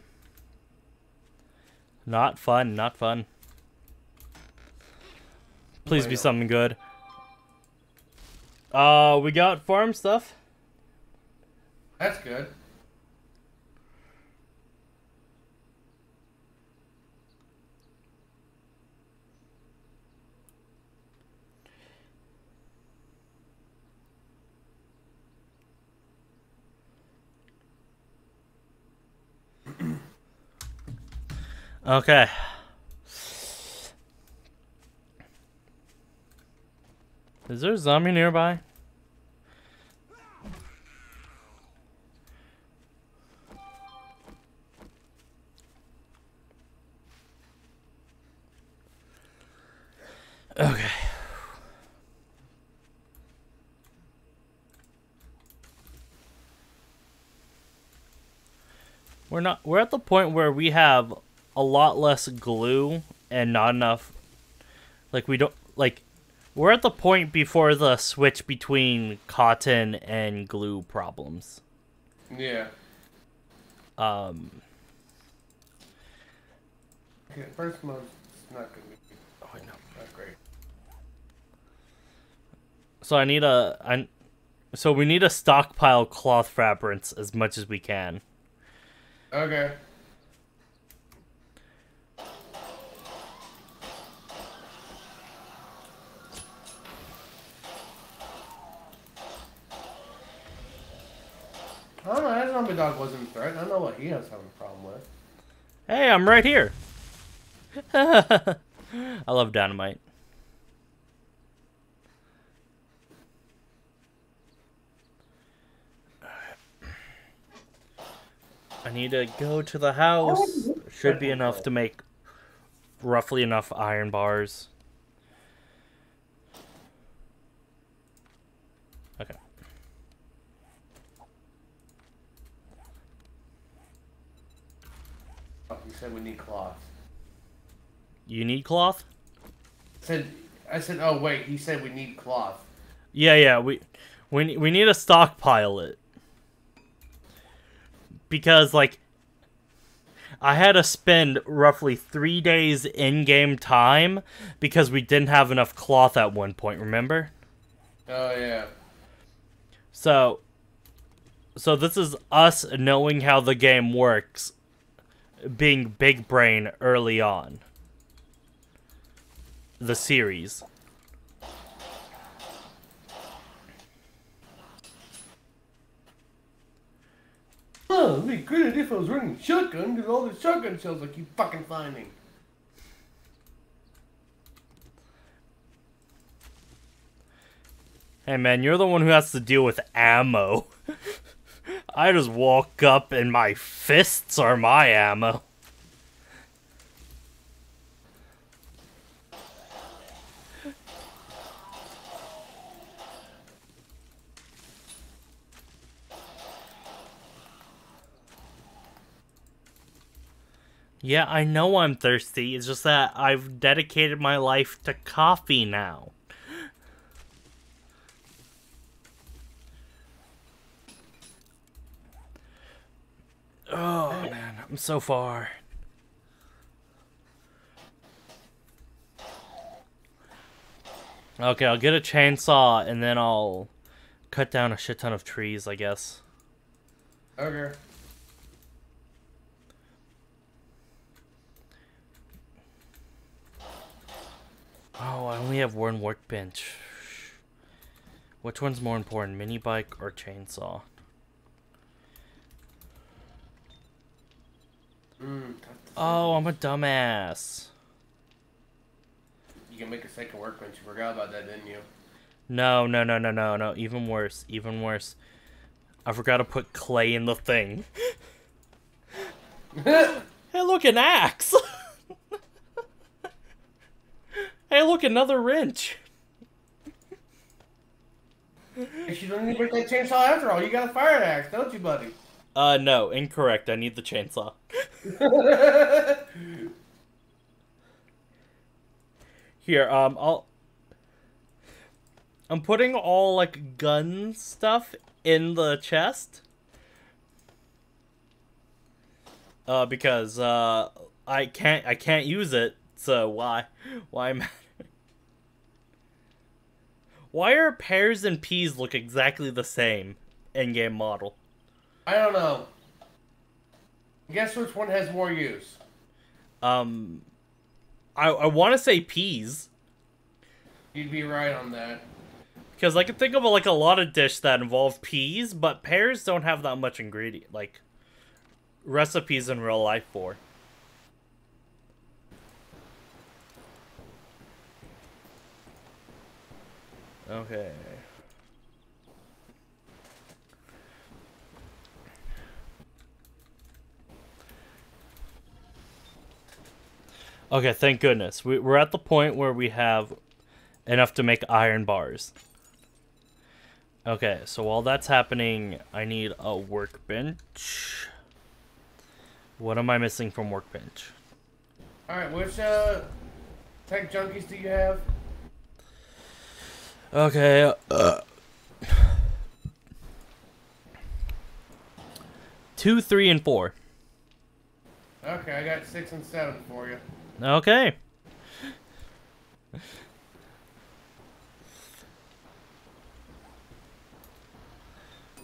Not fun, not fun. Please be Bueno. something good. Uh, we got farm stuff. That's good. Okay. Is there a zombie nearby? We're not we're at the point where we have a lot less glue and not enough like we don't like we're at the point before the switch between cotton and glue problems. Yeah. Um Okay, first mode's not gonna be oh, know. not great. So I need a I so we need to stockpile cloth fabrics as much as we can. Okay. I don't know, that zombie dog wasn't a threat. I don't know what he was having a problem with. Hey, I'm right here. I love dynamite. I need to go to the house. Should be enough to make roughly enough iron bars. Okay. Oh, he said we need cloth. You need cloth? I said, I said, oh wait, he said we need cloth. Yeah, yeah, we we we need to stockpile it. Because like I had to spend roughly 3 days in-game time because we didn't have enough cloth at one point, remember? Oh yeah. So so this is us knowing how the game works being big brain early on. the series. Oh, it'd be good if I was running shotgun because all the shotgun shells I keep fucking finding. Hey man, you're the one who has to deal with ammo. I just walk up and my fists are my ammo. Yeah, I know I'm thirsty. It's just that I've dedicated my life to coffee now. Oh man, I'm so far. Okay, I'll get a chainsaw and then I'll cut down a shit ton of trees, I guess. Okay. Oh, I only have one workbench. Which one's more important, mini bike or chainsaw? Mm, Oh, I'm a dumbass. you can make a second workbench. You forgot about that, didn't you? No, no, no, no, no, no. Even worse. Even worse. I forgot to put clay in the thing. hey, look, an axe! hey, look, another wrench. You don't need that chainsaw after all, you got a fire axe, don't you, buddy? Uh, no, incorrect. I need the chainsaw. Here, um, I'll. I'm putting all like gun stuff in the chest. Uh, because uh, I can't I can't use it. So why why matter? Why are pears and peas look exactly the same in-game model? I don't know. Guess which one has more use? Um, I I want to say peas. You'd be right on that. Because I can think of like a lot of dish that involve peas, but pears don't have that much ingredient like recipes in real life for. Okay. Okay, thank goodness. We, we're at the point where we have enough to make iron bars. Okay, so while that's happening, I need a workbench. What am I missing from workbench? Alright, which uh tech junkies do you have? Okay. Uh, two, three, and four. Okay, I got six and seven for you. Okay.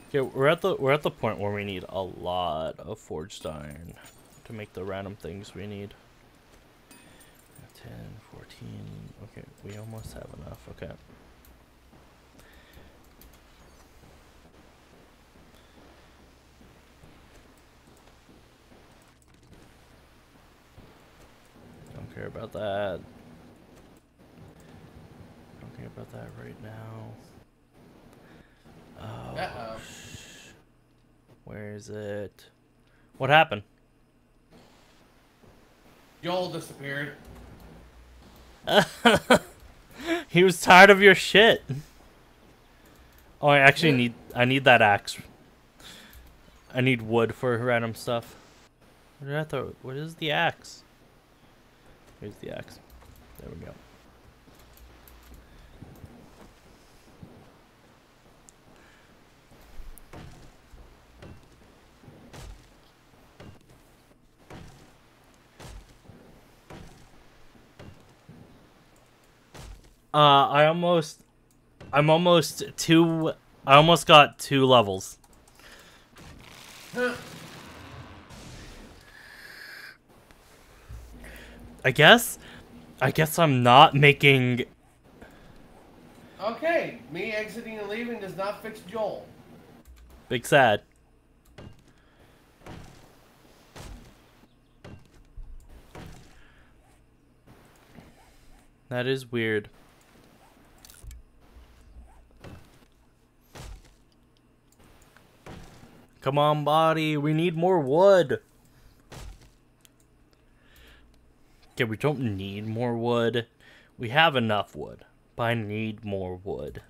Okay, we're at the we're at the point where we need a lot of forged iron to make the random things we need. 10, 14. Okay, we almost have enough. Okay. Don't care about that. Don't care about that right now. Oh, Uh-oh. sh- where is it? What happened? Joel disappeared. he was tired of your shit. Oh, I actually need I need that axe. I need wood for random stuff. What did I throw? What is the axe? Here's the axe. There we go. Uh, I almost, I'm almost two. I almost got two levels. I guess I guess I'm not making. Okay, me exiting and leaving does not fix Joel. Big sad. That is weird. Come on, body. We need more wood. Okay, we don't need more wood. We have enough wood, but I need more wood.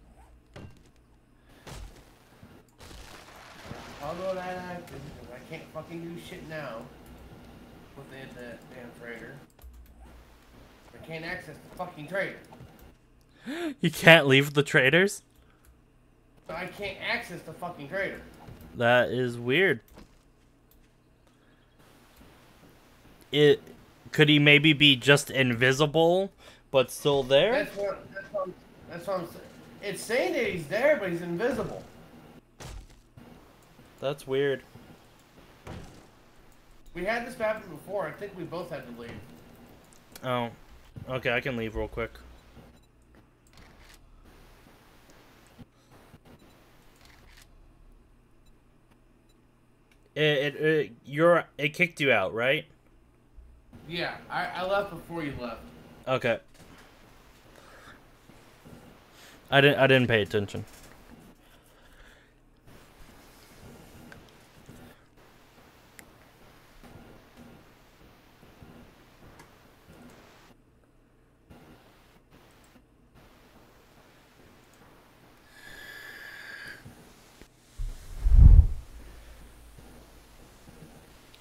I'll go that active I can't fucking do shit now with the, the damn trader. I can't access the fucking trader. You can't leave the traders? So I can't access the fucking trader. That is weird. It could he maybe be just invisible but still there? That's what, that's what, I'm, that's what I'm saying. It's saying that he's there, but he's invisible. That's weird. We had this happen before. I think we both had to leave. Oh. Okay, I can leave real quick. It, it, it you're it kicked you out, right? Yeah, I, I left before you left. Okay. I didn't I didn't pay attention.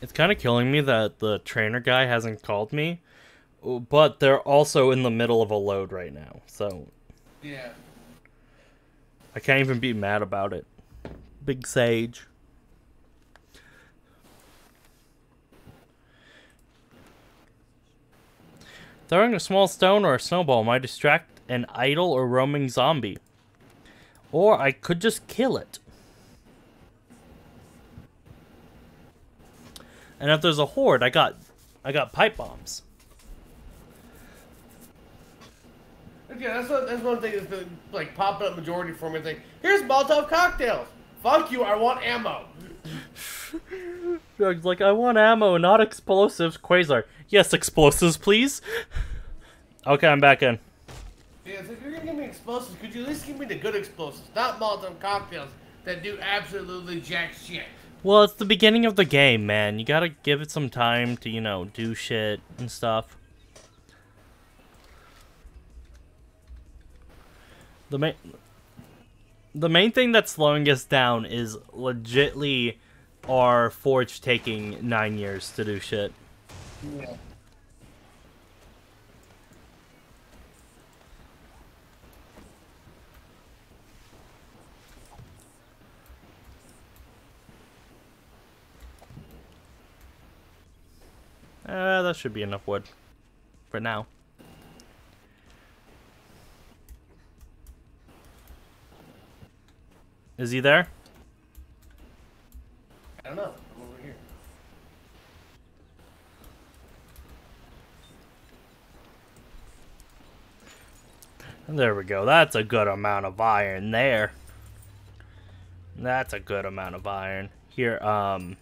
It's kind of killing me that the trainer guy hasn't called me, but they're also in the middle of a load right now, so Yeah. I can't even be mad about it. Big Sage. Throwing a small stone or a snowball might distract an idle or roaming zombie. Or I could just kill it. And if there's a horde, I got I got pipe bombs. Okay, that's what, that's one thing that's been like popping up majority for me. It's like, here's Molotov cocktails. Fuck you, I want ammo. Doug's like, I want ammo, not explosives. Quasar, yes, explosives, please. Okay, I'm back in. Yeah, it's like, you're gonna give me explosives. Could you at least give me the good explosives, not Molotov cocktails that do absolutely jack shit? Well, it's the beginning of the game, man. You gotta give it some time to, you know, do shit and stuff. The main, the main thing that's slowing us down is legitly our forge taking nine years to do shit. Yeah. Uh, that should be enough wood for now. Is he there? I don't know. I'm over here. There we go. That's a good amount of iron there. That's a good amount of iron. Here, um...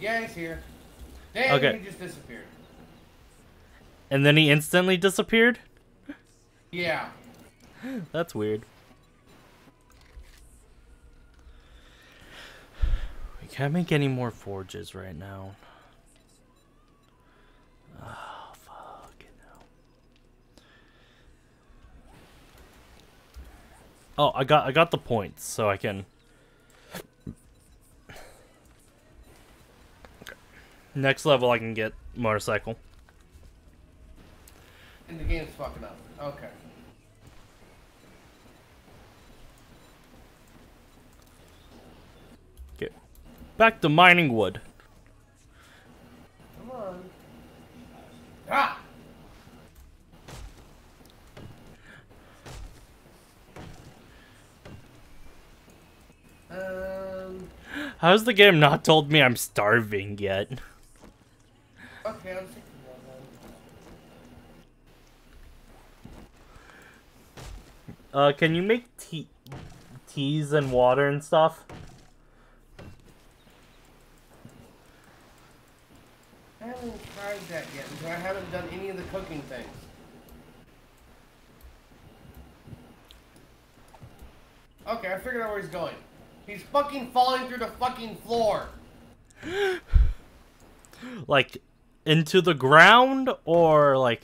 Yeah, he's here. Damn, Okay. he just disappeared. And then he instantly disappeared? Yeah. That's weird. We can't make any more forges right now. Oh, fuck no. Oh, I got I got the points, so I can. Next level, I can get motorcycle. And the game's fucking up. Okay. Okay. Back to mining wood. Come on. Ah! Um. How's the game not told me I'm starving yet? Okay, I'll take the nail. Uh, can you make tea, teas and water and stuff? I haven't tried that yet because I haven't done any of the cooking things. Okay, I figured out where he's going. He's fucking falling through the fucking floor. Like, into the ground or like?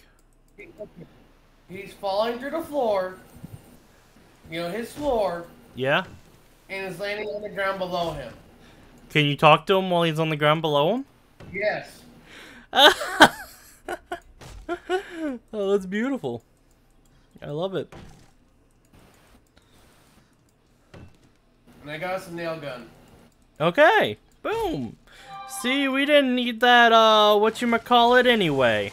He's falling through the floor. You know, his floor, Yeah. and is landing on the ground below him. Can you talk to him while he's on the ground below him? Yes. oh, that's beautiful. I love it. And I got us a nail gun. Okay. Boom. See, we didn't need that, uh, what you call it anyway.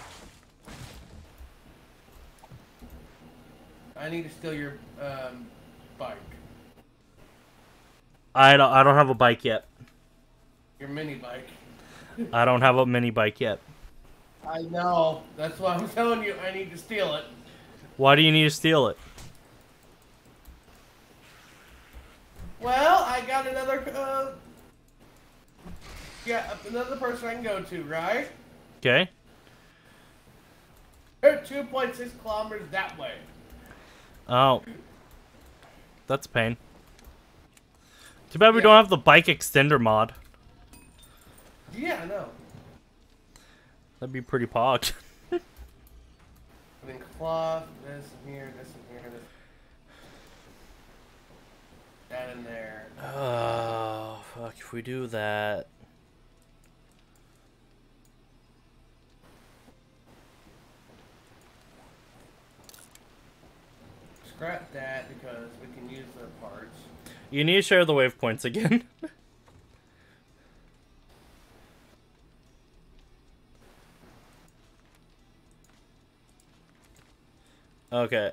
I need to steal your um, bike. I don't, I don't have a bike yet. Your mini bike. I don't have a mini bike yet. I know. That's why I'm telling you I need to steal it. Why do you need to steal it? Well, I got another uh yeah, another person I can go to, right? Okay. They're 2.6 kilometers that way. Oh. That's a pain. Too bad we Yeah. don't have the bike extender mod. Yeah, I know. That'd be pretty pogged. I then cloth, this and here, this and here, this. That in there. Oh, fuck, if we do that. Scrap that because we can use the parts. You need to share the waypoints again. okay.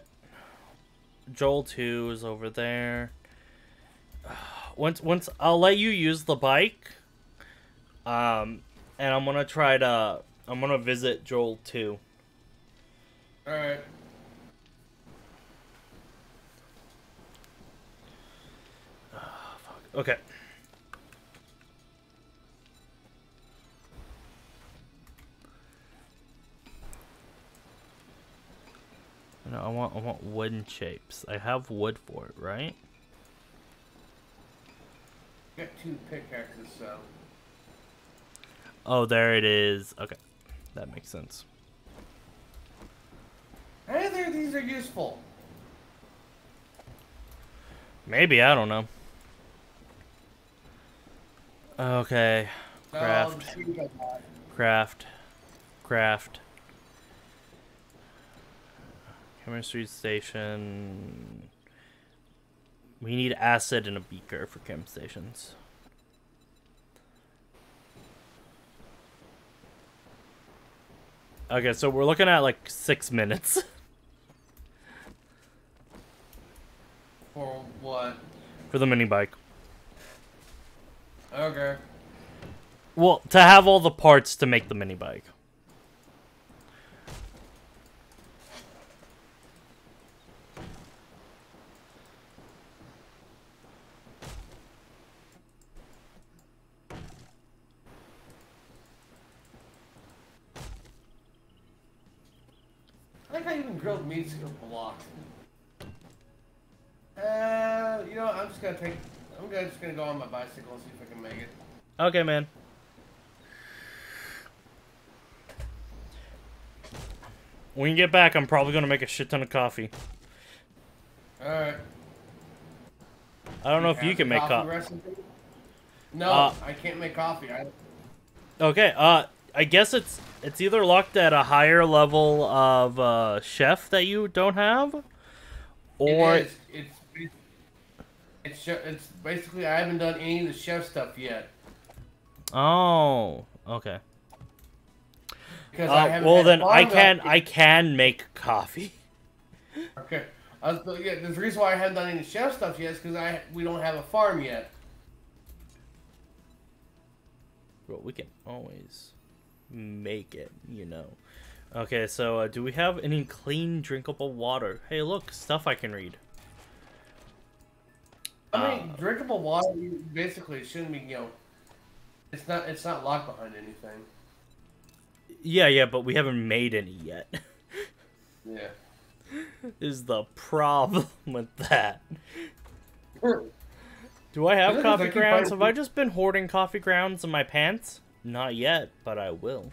Joel 2 is over there. Once once I'll let you use the bike. Um and I'm going to try to I'm going to visit Joel 2. Alright. Okay. No, I want I want wooden shapes. I have wood for it, right? Got two pickaxes, so. Oh, there it is. Okay, that makes sense. Either of these are useful. Maybe I don't know. Okay, um, Craft. what I got. craft, craft. Chemistry station. We need acid and a beaker for chem stations. Okay, so we're looking at like six minutes. For what? for the mini bike. Okay. Well, to have all the parts to make the mini bike. I like how even grilled meats get blocked. Uh, you know, what, I'm just gonna take. I'm gonna, gonna go on my bicycle and see if I can make it. Okay, man. When you get back, I'm probably gonna make a shit ton of coffee. All right. I don't know if you can make coffee. No, Uh, I can't make coffee. I, Okay, uh, I guess it's it's either locked at a higher level of uh, chef that you don't have, or it is. It's it's it's, basically I haven't done any of the chef stuff yet oh, okay. because I Uh, haven't. well then, I can milk I can make coffee. Okay. I was, yeah, the reason why I haven't done any chef stuff yet is because I we don't have a farm yet. Well, we can always make it, you know. Okay, so uh, do we have any clean drinkable water? Hey, look, stuff I can read. I mean, um, drinkable water basically shouldn't be, you know, it's not it's not locked behind anything. Yeah, yeah, but we haven't made any yet. Yeah. is the problem with that. Do I have coffee grounds? Have I just been hoarding coffee grounds in my pants? Not yet, but I will.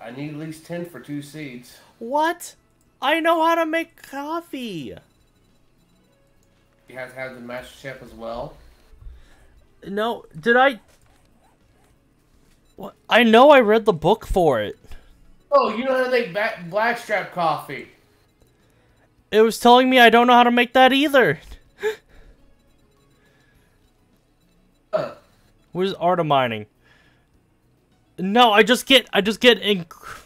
I need at least ten for two seeds. What? I know how to make coffee. You have to have the master chef as well. No, did I? What? I know I read the book for it. Oh, you know how to make blackstrap coffee? It was telling me I don't know how to make that either. Huh. Where's art of mining? No, I just get I just get inc-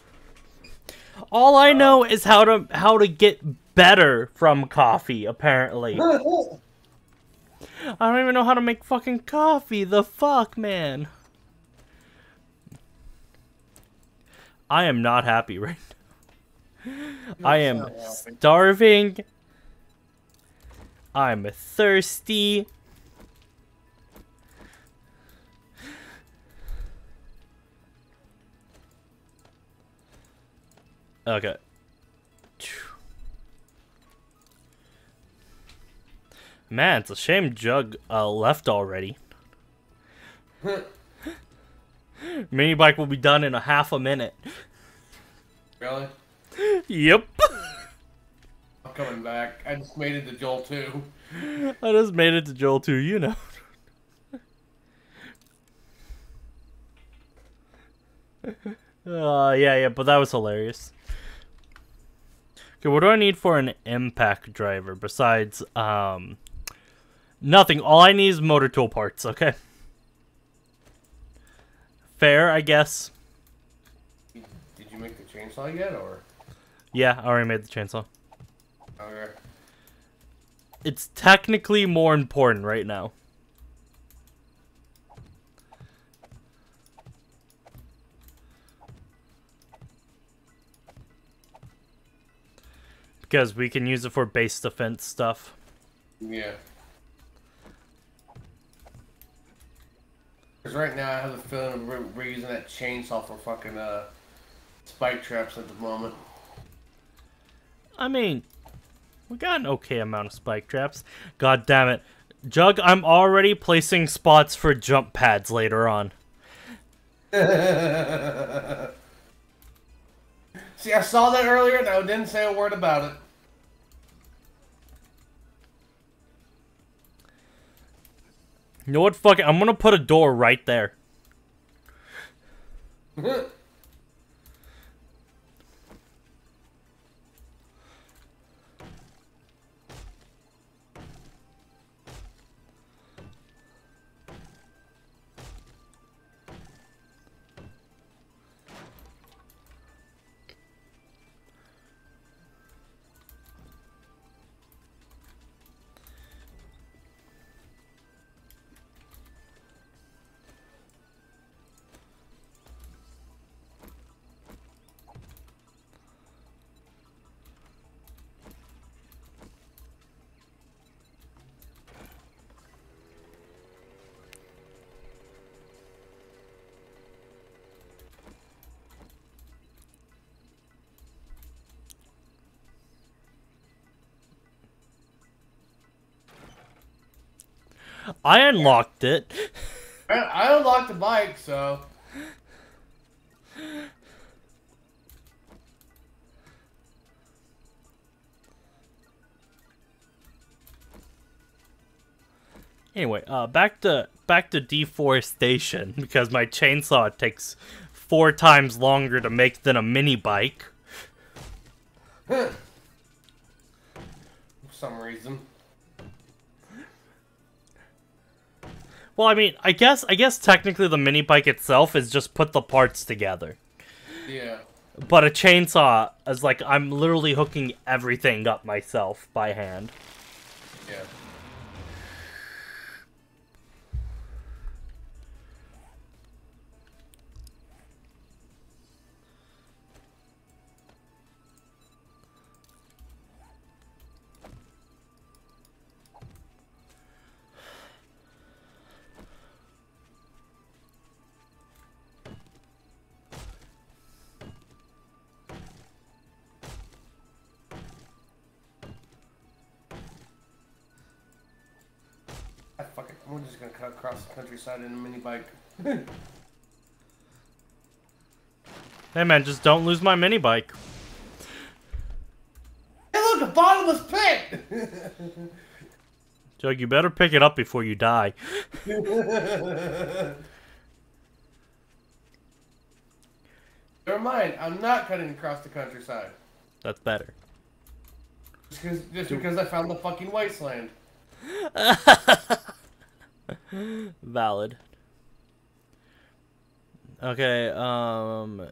All I uh. know is how to how to get better from coffee apparently. I don't even know how to make fucking coffee. The fuck, man. I am not happy right now. I am starving. I'm thirsty. Okay. Man, it's a shame Jug uh, left already. Mini bike will be done in a half a minute. really? Yep. I'm coming back. I just made it to Joel too. I just made it to Joel too, you know. uh, yeah, yeah, but that was hilarious. Okay, what do I need for an impact driver besides, um, nothing. All I need is motor tool parts, okay? Fair, I guess. Did you make the chainsaw yet, or? Yeah, I already made the chainsaw. Okay. It's technically more important right now. Because we can use it for base defense stuff. Yeah. Because right now I have a feeling we're, we're using that chainsaw for fucking uh, spike traps at the moment. I mean, we got an okay amount of spike traps. God damn it. Jug, I'm already placing spots for jump pads later on. See, I saw that earlier and I didn't say a word about You know what? Fuck it. I'm gonna put a door right there. I unlocked it. I, unlocked the bike, so. Anyway, uh, back to back to deforestation because my chainsaw takes four times longer to make than a mini bike. For some reason. Well, I mean, I guess I guess technically the mini bike itself is just put the parts together. Yeah. But a chainsaw is like I'm literally hooking everything up myself by hand. Yeah. Across the countryside in a mini bike. Hey man, just don't lose my mini bike. Hey, look, a bottomless pit! Jug, you better pick it up before you die. Never mind, I'm not cutting across the countryside. That's better. Just, just because I found the fucking wasteland. Valid. Okay, um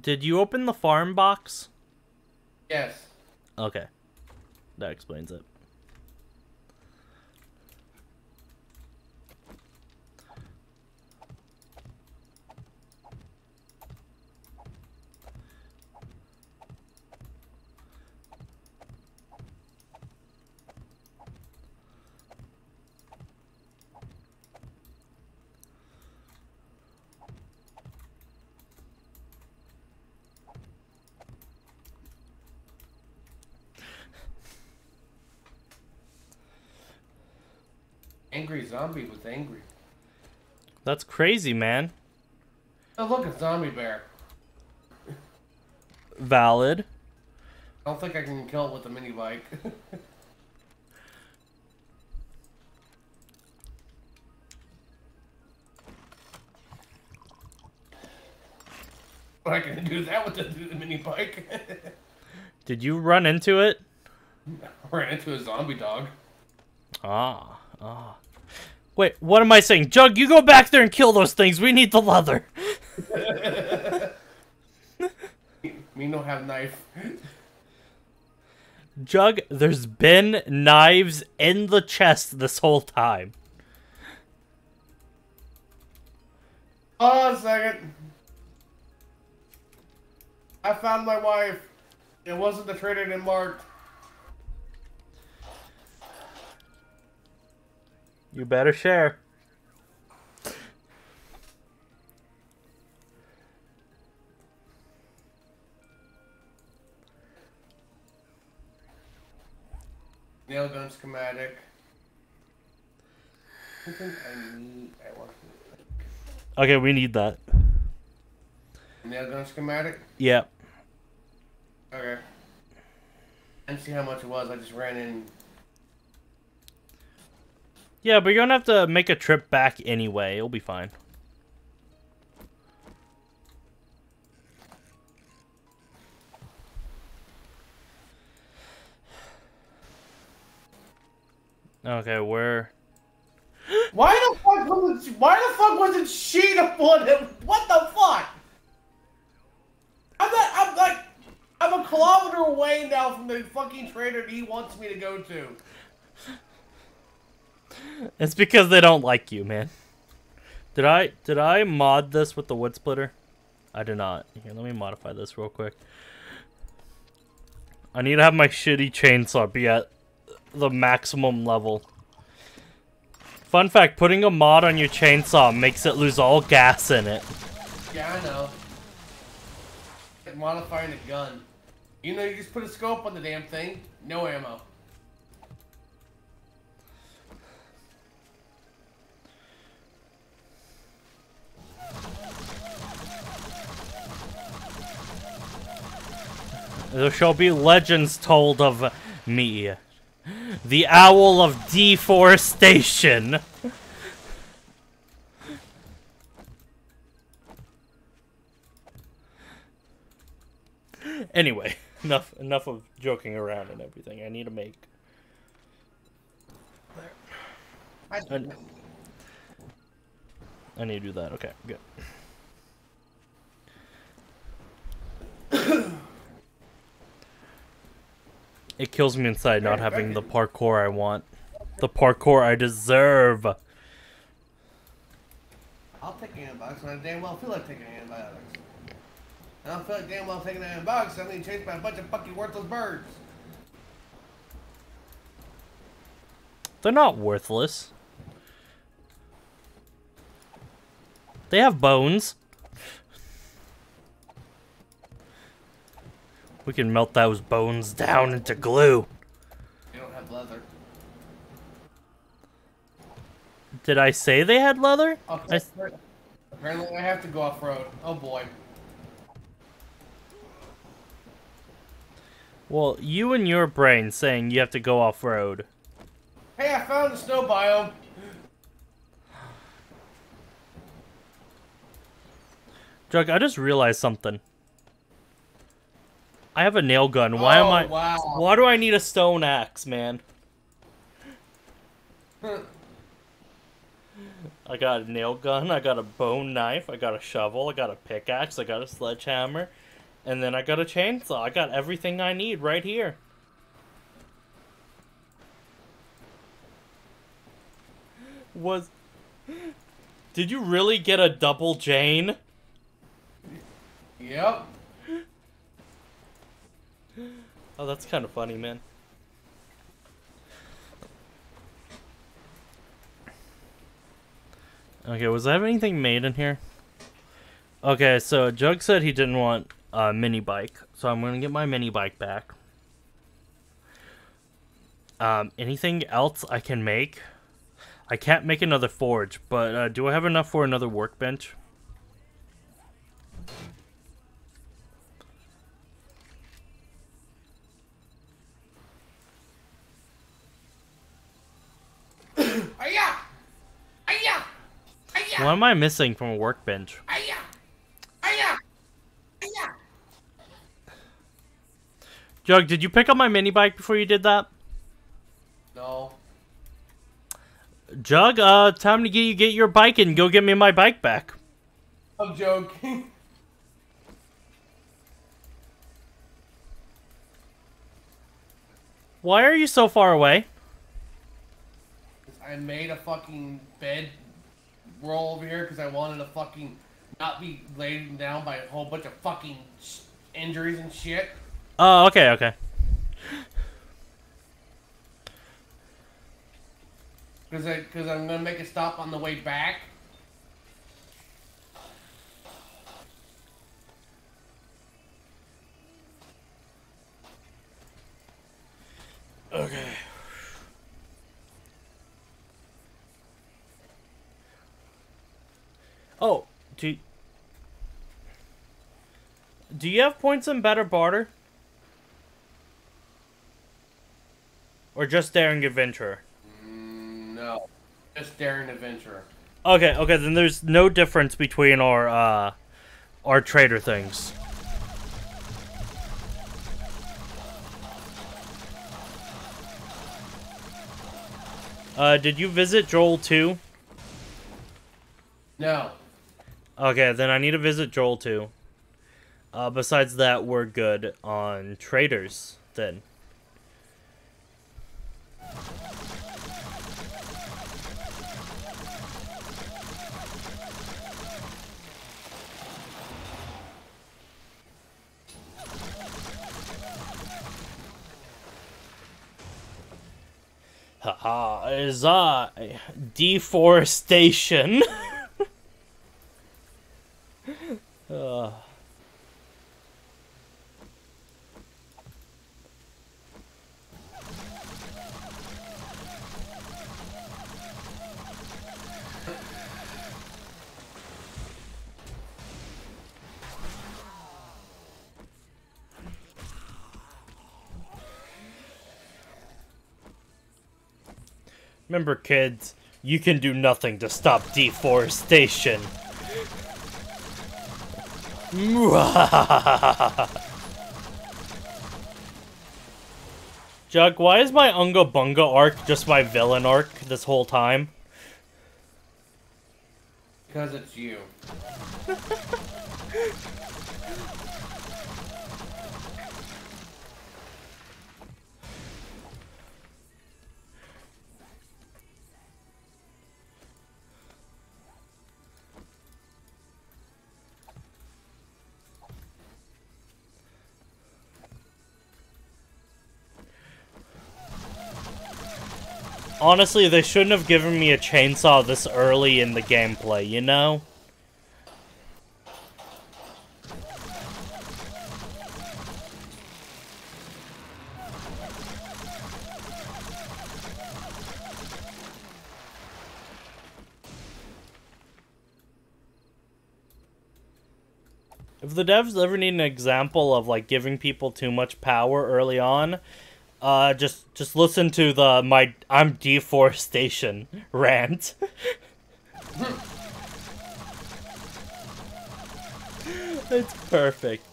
did you open the farm box? Yes. Okay. That explains it. Angry zombie was angry. That's crazy, man. Oh, look, a zombie bear. Valid. I don't think I can kill it with a mini bike. but I can do that with the, the mini bike. Did you run into it? Ran into a zombie dog. Ah, ah. Wait, what am I saying? Jug, you go back there and kill those things. We need the leather. Me no have knife. Jug, there's been knives in the chest this whole time. Hold on a second. I found my wife. It wasn't the traded and marked. You better share. Nail gun schematic. I think I need. I want Okay, we need that. nail gun schematic. Yep. Okay. And see how much it was. I just ran in. Yeah, but you're gonna have to make a trip back anyway. It'll be fine. Okay, where? Why the fuck was it? Why the fuck wasn't she the one? That, what the fuck? I'm not. I'm like. I'm a kilometer away now from the fucking trader that he wants me to go to. It's because they don't like you, man. Did I did I mod this with the wood splitter? I did not. Here, let me modify this real quick. I need to have my shitty chainsaw be at the maximum level. Fun fact, putting a mod on your chainsaw makes it lose all gas in it. Yeah, I know. Like modifying a gun. You know, you just put a scope on the damn thing. No ammo. There shall be legends told of me. The Owl of Deforestation. anyway, enough enough of joking around and everything. I need to make I, I, need to do that. Okay, good. it kills me inside not having the parkour I want. The parkour I deserve. I'll take antibiotics, and I damn well feel like taking antibiotics. I don't feel like damn well taking an antibiotics. I'm being chased by a bunch of fucking worthless birds. They're not worthless. They have bones. We can melt those bones down into glue. They don't have leather. Did I say they had leather? Okay. I- Apparently, I have to go off road. Oh boy. Well, you and your brain saying you have to go off road. Hey, I found the snow biome. Jug, I just realized something. I have a nail gun. Why am Oh, I? Wow. Why do I need a stone axe, man? I got a nail gun, I got a bone knife, I got a shovel, I got a pickaxe, I got a sledgehammer, and then I got a chainsaw. I got everything I need right here. Was Did you really get a double Jane? Yep. Oh, that's kind of funny, man. Okay, was I have anything made in here? Okay, so Jug said he didn't want a mini bike, so I'm gonna get my mini bike back. Um, anything else I can make? I can't make another forge, but uh, do I have enough for another workbench? What am I missing from a workbench? Aya! Aya! Aya! Jug, did you pick up my mini bike before you did that? No. Jug, uh, time to get you get your bike and go get me my bike back. I'm joking. Why are you so far away? I made a fucking bed roll over here because I wanted to fucking not be laid down by a whole bunch of fucking sh- injuries and shit. Oh, okay, okay. Because because I'm gonna make a stop on the way back. Okay. Oh, do you, do you have points in better barter? Or just daring adventurer? Mm, no, just daring adventurer. Okay, okay, then there's no difference between our uh our trader things. Uh did you visit Joel too? No. Okay, then I need to visit Joel too. Uh besides that, we're good on traders then. Haha, is I deforestation. uh. Remember, kids, you can do nothing to stop deforestation. Jug, why is my Unga Bunga arc just my villain arc this whole time? Because it's you. Honestly, they shouldn't have given me a chainsaw this early in the gameplay, you know? If the devs ever need an example of, like, giving people too much power early on, uh, just just listen to the my I'm deforestation rant. it's perfect.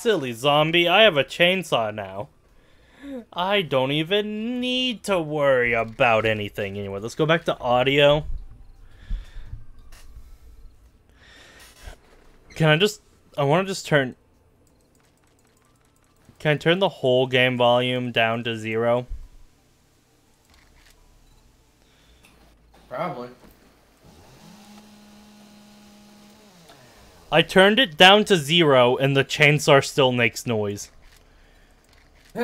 Silly zombie, I have a chainsaw now. I don't even need to worry about anything anyway. Let's go back to audio. Can I just... I want to just turn... Can I turn the whole game volume down to zero? Probably. I turned it down to zero and the chainsaw still makes noise.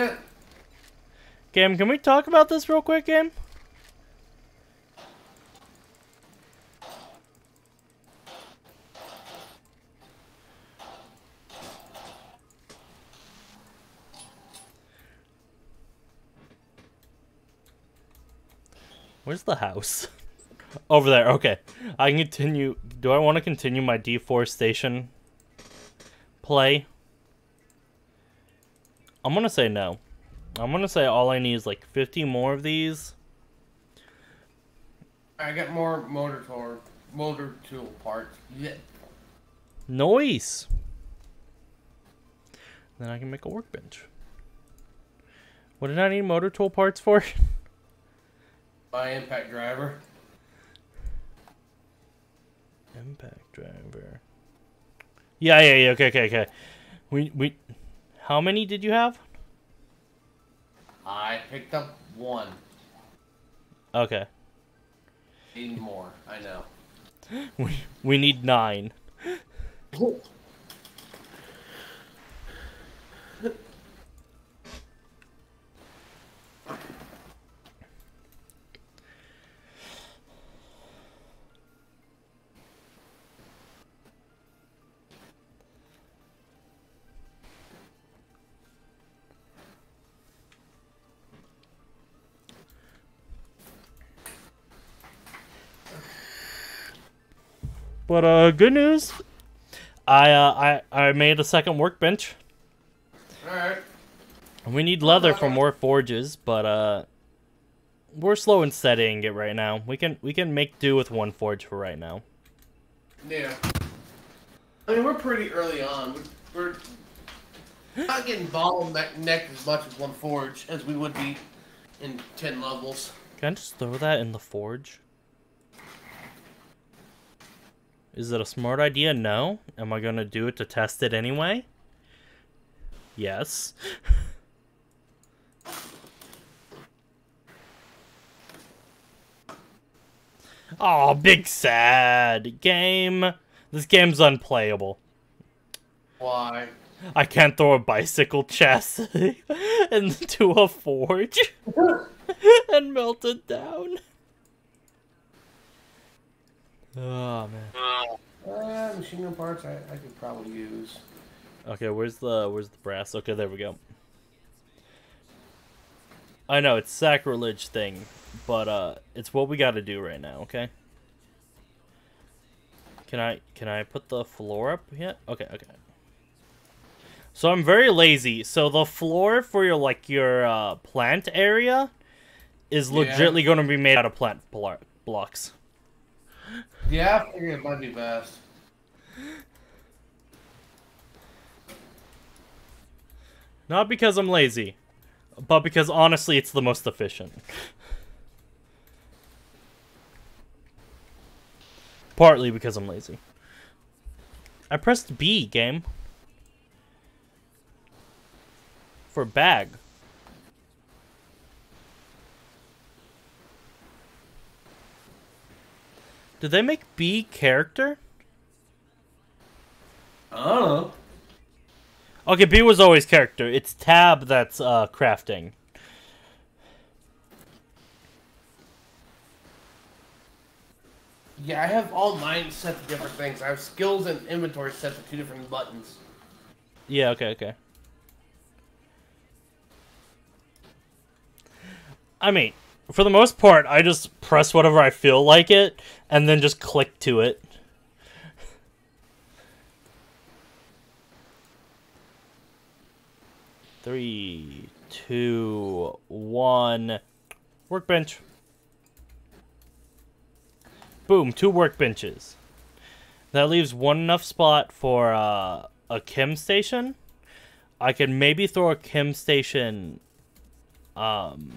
Game, can we talk about this real quick, Game? Where's the house? Over there, okay. I can continue. Do I want to continue my deforestation play? I'm gonna say no. I'm gonna say all I need is like 50 more of these. I got more motor tool, motor tool parts. Yeah. Noise. Then I can make a workbench. What did I need motor tool parts for? My impact driver. Impact driver. Yeah, yeah, yeah. Okay, okay, okay. We we. How many did you have? I picked up one. Okay. Need more. I know. We we need nine. But uh, good news. I uh, I I made a second workbench. All right. We need leather for more forges, but uh, we're slow in setting it right now. We can we can make do with one forge for right now. Yeah. I mean, we're pretty early on. We're we're not getting bottlenecked as much as one forge as we would be in ten levels. Can I just throw that in the forge? Is it a smart idea? No. Am I gonna do it to test it anyway? Yes. oh, big sad game. This game's unplayable. Why? I can't throw a bicycle chassis into a forge and melt it down. Oh man. Uh, machine gun parts I, I could probably use. Okay, where's the where's the brass? Okay, there we go. I know it's sacrilege thing, but uh it's what we got to do right now, okay? Can I can I put the floor up yet? Okay, okay. So I'm very lazy. So the floor for your like your uh plant area is Yeah. legitly going to be made out of plant blo- blocks. Yeah, I figured it might be best. Not because I'm lazy, but because honestly it's the most efficient. Partly because I'm lazy. I pressed B, game. For bag. Did they make B character? I don't know. Okay, B was always character. It's tab that's uh crafting. Yeah, I have all mine set to different things. I have skills and inventory set to two different buttons. Yeah, okay, okay. I mean, for the most part, I just press whatever I feel like it and then just click to it. Three, two, one. Workbench. Boom, two workbenches. That leaves one enough spot for uh, a chem station. I could maybe throw a chem station um,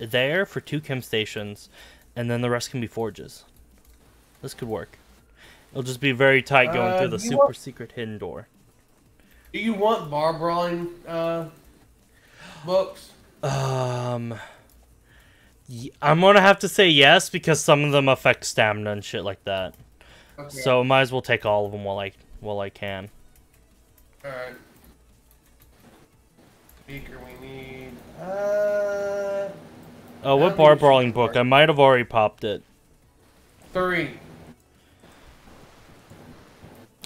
there for two chem stations, and then the rest can be forges. This could work. It'll just be very tight going Uh, through the super want- secret hidden door. Do you want bar brawling uh, books? Um, I'm gonna have to say yes because some of them affect stamina and shit like that. Okay. So might as well take all of them while I while I can. Alright. Speaker we need. Uh. Oh, what bar brawling book? I might have already popped it. Three.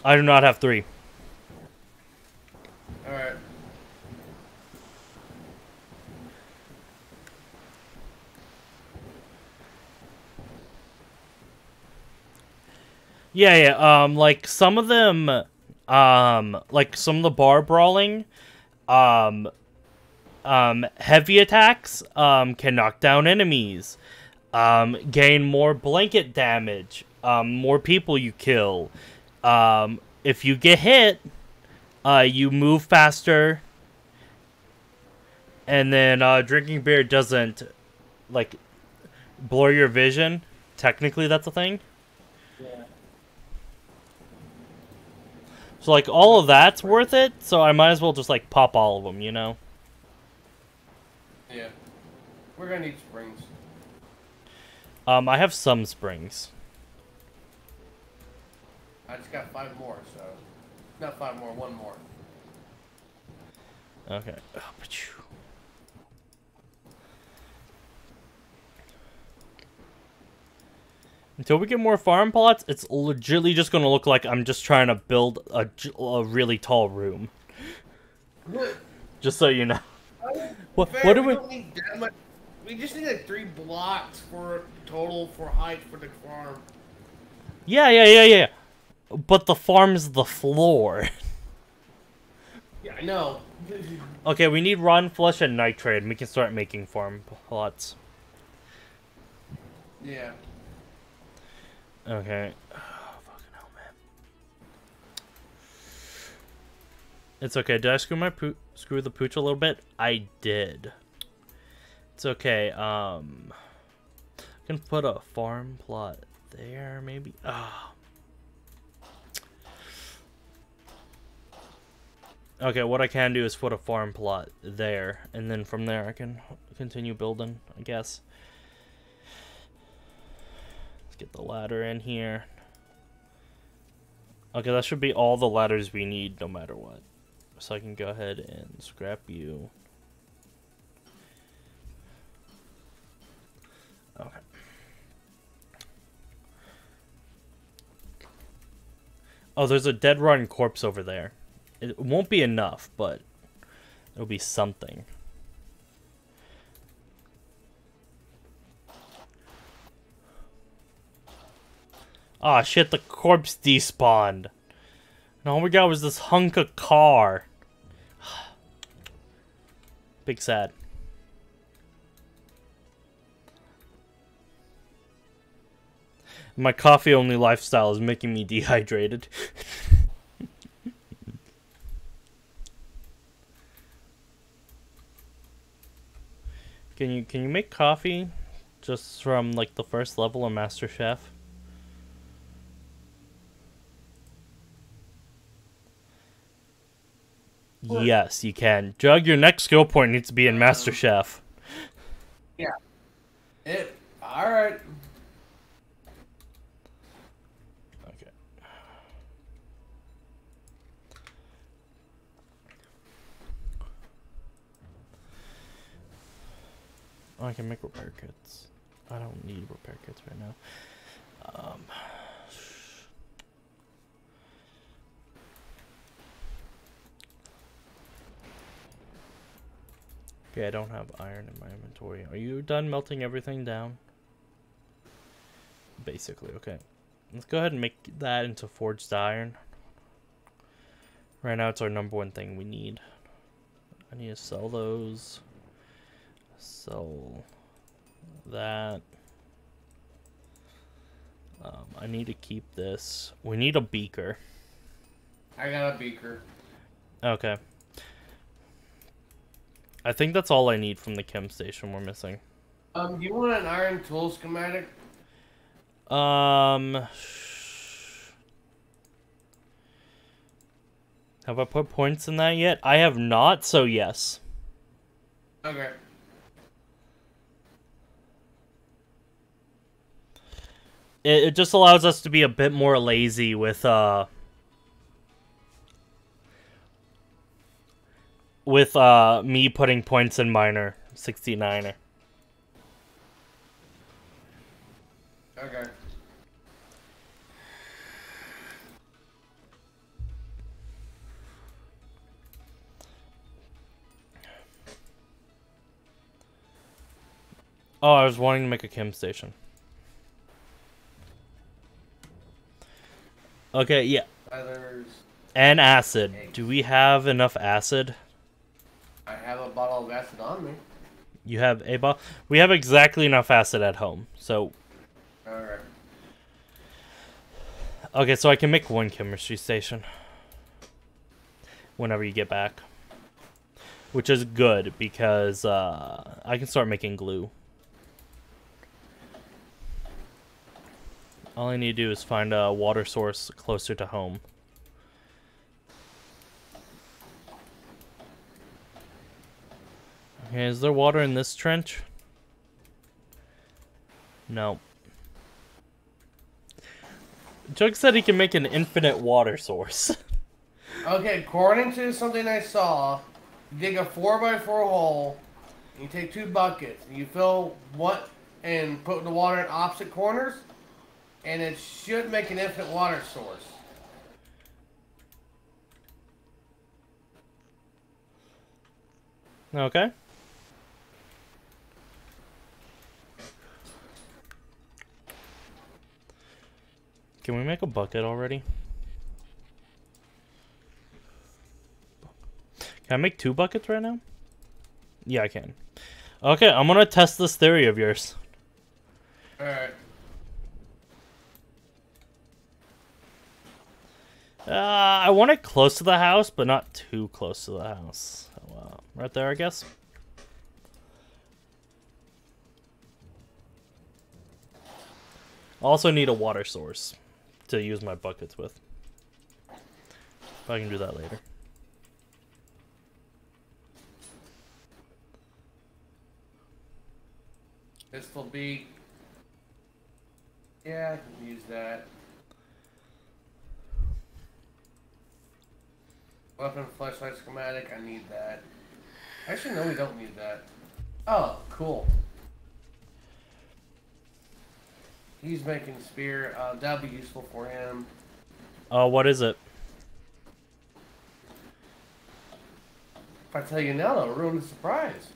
I do not have three. Alright. Yeah, yeah. Um, like some of them, um, like some of the bar brawling, um, um, heavy attacks, um, can knock down enemies, um, gain more blanket damage, um, more people you kill. Um, if you get hit, uh, you move faster. And then, uh, drinking beer doesn't, like, blur your vision. Technically, that's a thing. So like all of that's worth it. So I might as well just like pop all of them, you know. Yeah. We're gonna need springs. Um, I have some springs. I just got five more, so. Not five more, one more. Okay. Oh, pachoo. Until we get more farm plots, it's legitly just gonna look like I'm just trying to build a, a really tall room. Just so you know. What, Fair, what do we we? don't need that much. We just need like three blocks for total for height for the farm. Yeah, yeah, yeah, yeah. But the farm's the floor. Yeah, I know. Okay, we need run, flesh and nitrate, and we can start making farm plots. Yeah. Okay. Oh, fucking hell, man. It's okay. Did I screw my poo- screw the pooch a little bit? I did. It's okay. Um, I can put a farm plot there, maybe. Ah. Okay, what I can do is put a farm plot there, and then from there I can continue building, I guess. Let's get the ladder in here. Okay, that should be all the ladders we need no matter what. So I can go ahead and scrap you. Okay. Oh, there's a dead rotten corpse over there. It won't be enough, but it'll be something. Ah, shit, the corpse despawned. And all we got was this hunk of car. Big sad. My coffee only lifestyle is making me dehydrated. can you can you make coffee just from like the first level of Master Chef? Yes, you can. Jug, your next skill point needs to be in Master Chef. Yeah. It. All right. Okay. Oh, I can make repair kits. I don't need repair kits right now. Um, okay, I don't have iron in my inventory. Are you done melting everything down? Basically, okay. Let's go ahead and make that into forged iron. Right now, it's our number one thing we need. I need to sell those. Sell that. Um, I need to keep this. We need a beaker. I got a beaker. Okay. I think that's all I need from the chem station we're missing. Um, do you want an iron tool schematic? Um. Have I put points in that yet? I have not, so yes. Okay. It, it just allows us to be a bit more lazy with uh with uh me putting points in Miner 69er. Okay. Oh, I was wanting to make a chem station. Okay, yeah. And acid. Do we have enough acid? I have a bottle of acid on me. You have a bottle? We have exactly enough acid at home. So, Alright. okay, so I can make one chemistry station. Whenever you get back. Which is good because uh, I can start making glue. All I need to do is find a water source closer to home. Okay, is there water in this trench? No. Jug said he can make an infinite water source. Okay, according to something I saw, you dig a 4x4 hole, and you take two buckets, and you fill one, and put the water in opposite corners, and it should make an infinite water source. okay. Can we make a bucket already? Can I make two buckets right now? Yeah, I can. Okay, I'm gonna test this theory of yours. Alright. Uh, I want it close to the house, but not too close to the house. So, uh, right there, I guess. Also need a water source to use my buckets with. But I can do that later. Pistol Pete. Yeah, I can use that. Weapon flashlight schematic, I need that. Actually, no, we don't need that. Oh, cool. He's making spear. Uh, that'll be useful for him. Uh, what is it? If I tell you now, it'll ruin the surprise.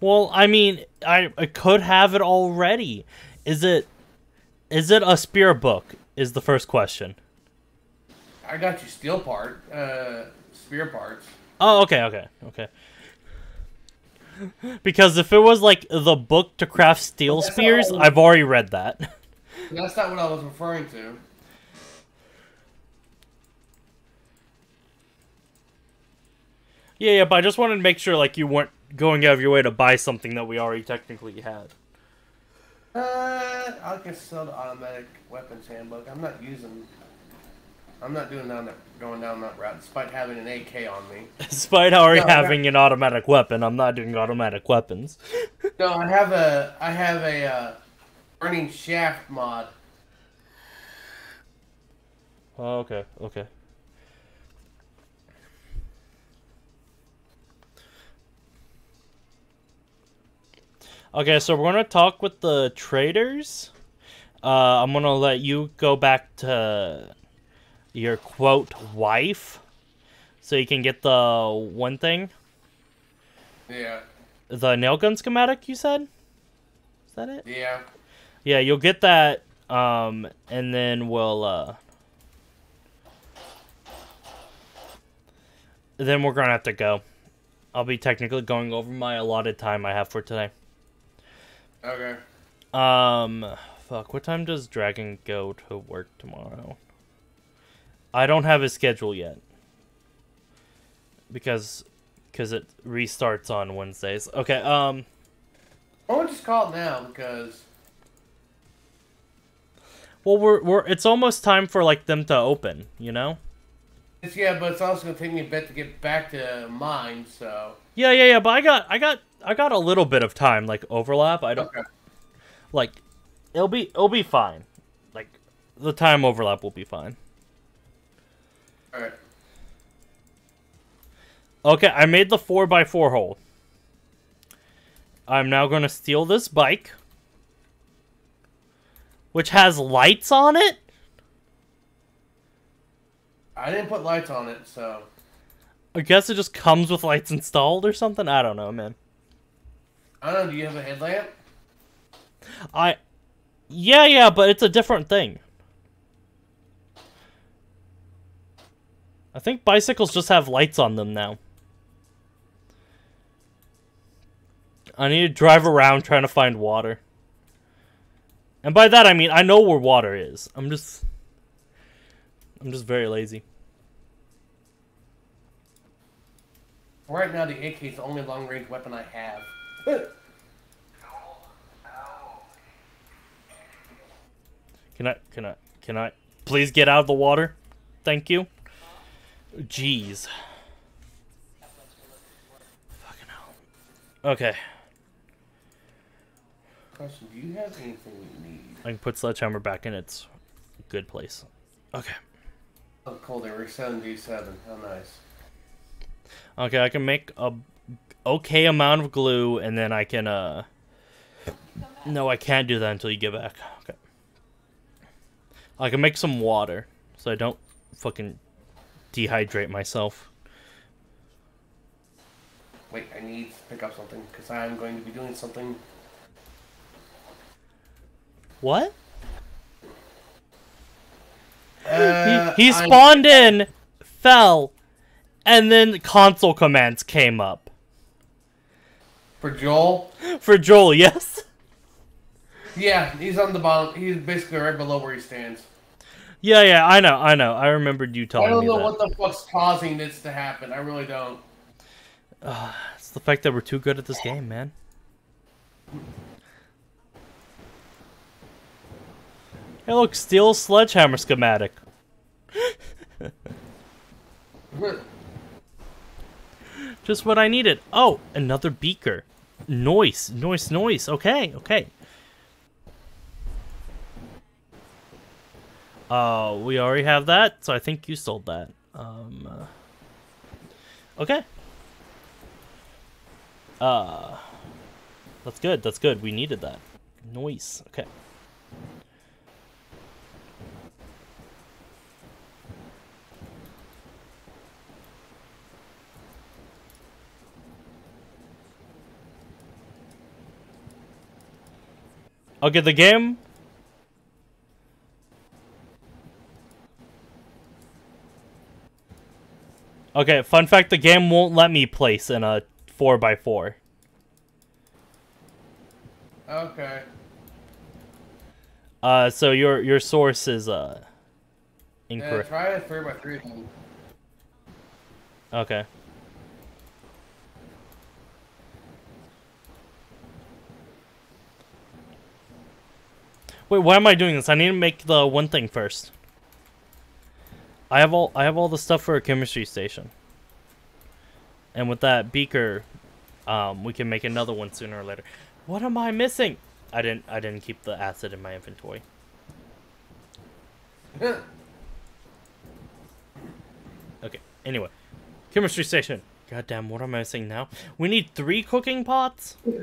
Well, I mean, I, I could have it already. Is it is it a spear book? Is the first question. I got you steel part, uh, spear parts. Oh, okay, okay, okay. Because if it was like the book to craft steel spears, I've already read that. That's not what I was referring to. yeah, yeah, but I just wanted to make sure like you weren't going out of your way to buy something that we already technically had. Uh, I can sell the automatic weapons handbook. I'm not using. I'm not doing down that, going down that route, despite having an AK on me. Despite already No, having an automatic weapon, I'm not doing automatic weapons. No, I have a. I have a uh, burning shaft mod. Oh, okay, okay. Okay, so we're gonna talk with the traders. uh, I'm gonna let you go back to your quote wife, so you can get the one thing, Yeah. the nail gun schematic. You said, is that it? Yeah. Yeah, you'll get that, um, and then we'll, uh, then we're gonna have to go. I'll be technically going over my allotted time I have for today. Okay. Um, fuck, what time does Dragon go to work tomorrow? I don't have his schedule yet. Because, because it restarts on Wednesdays. Okay, um, I would just call it now because well, we're, we're, it's almost time for, like, them to open, you know? it's yeah, but it's also gonna take me a bit to get back to mine. So Yeah, yeah, yeah, but I got, I got, I got a little bit of time, like, overlap. I don't, okay. like, it'll be, it'll be fine. Like, the time overlap will be fine. All right. Okay, I made the 4x4 hole. I'm now going to steal this bike. Which has lights on it? I didn't put lights on it, so I guess it just comes with lights installed or something? I don't know, man. I don't know. Do you have a headlamp? I... Yeah, yeah, but it's a different thing. I think bicycles just have lights on them now. I need to drive around trying to find water. And by that I mean I know where water is. I'm just I'm just very lazy. Right now, the AK is the only long range weapon I have. Can I can I can I please get out of the water? Thank you. Jeez. Fucking hell. Okay. Question: Do you have anything you need? I can put Sledgehammer back in its good place. Okay. Oh, cool. They were seventy-seven. How nice. Okay, I can make a okay amount of glue and then I can uh No, I can't do that until you get back. Okay. I can make some water so I don't fucking dehydrate myself. Wait, I need to pick up something because I'm going to be doing something. What? Uh, he he spawned in, fell, and then console commands came up. for Joel. For Joel, yes? Yeah, he's on the bottom. He's basically right below where he stands. Yeah, yeah, I know, I know. I remembered you telling me I don't know that. what the fuck's causing this to happen. I really don't. It's the fact that we're too good at this game, man. Hey, look, steel sledgehammer schematic. Just what I needed. Oh, another beaker. Noise, noise, noise. Okay, okay. Uh, we already have that, so I think you sold that. Um, uh, okay. Uh, that's good. That's good. We needed that. Noise. Okay. Okay, the game. Okay, fun fact: the game won't let me place in a four x four. Okay. Uh, so your your source is uh incorrect. Yeah, try a three by three. then. Okay. Wait, why am I doing this? I need to make the one thing first. I have all I have all the stuff for a chemistry station. And with that beaker, um, we can make another one sooner or later. What am I missing? I didn't I didn't keep the acid in my inventory. Okay. Anyway, chemistry station. Goddamn, what am I missing now? We need three cooking pots. Fucking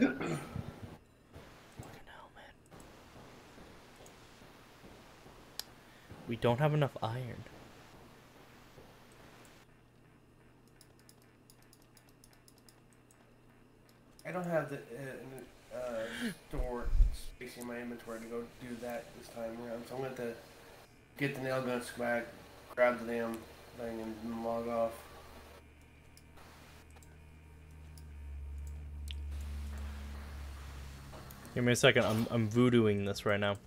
hell, man. We don't have enough iron. I don't have the uh, uh, store space in my inventory to go do that this time around, so I'm going to get the nail gun schematic, grab the damn thing, and log off. Give me a second. I'm I'm voodooing this right now.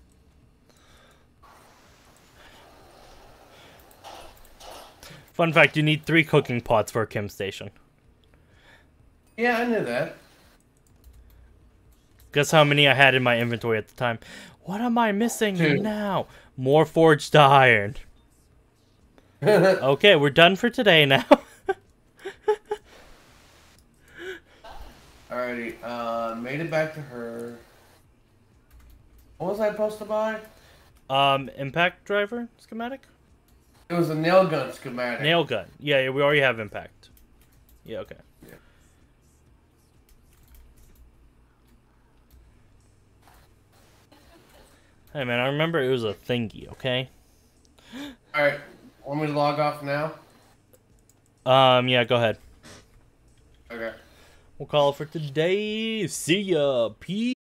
Fun fact: you need three cooking pots for a chem station. Yeah, I knew that. Guess how many I had in my inventory at the time? What am I missing Two. now? More forged iron. Okay, we're done for today now. Alrighty, uh, made it back to her. What was I supposed to buy? um, impact driver schematic. It was a nail gun schematic. Nail gun. Yeah, yeah, we already have impact. Yeah, okay. Yeah. Hey man, I remember it was a thingy, okay? Alright, want me to log off now? Um, yeah, go ahead. Okay. We'll call it for today. See ya. Peace.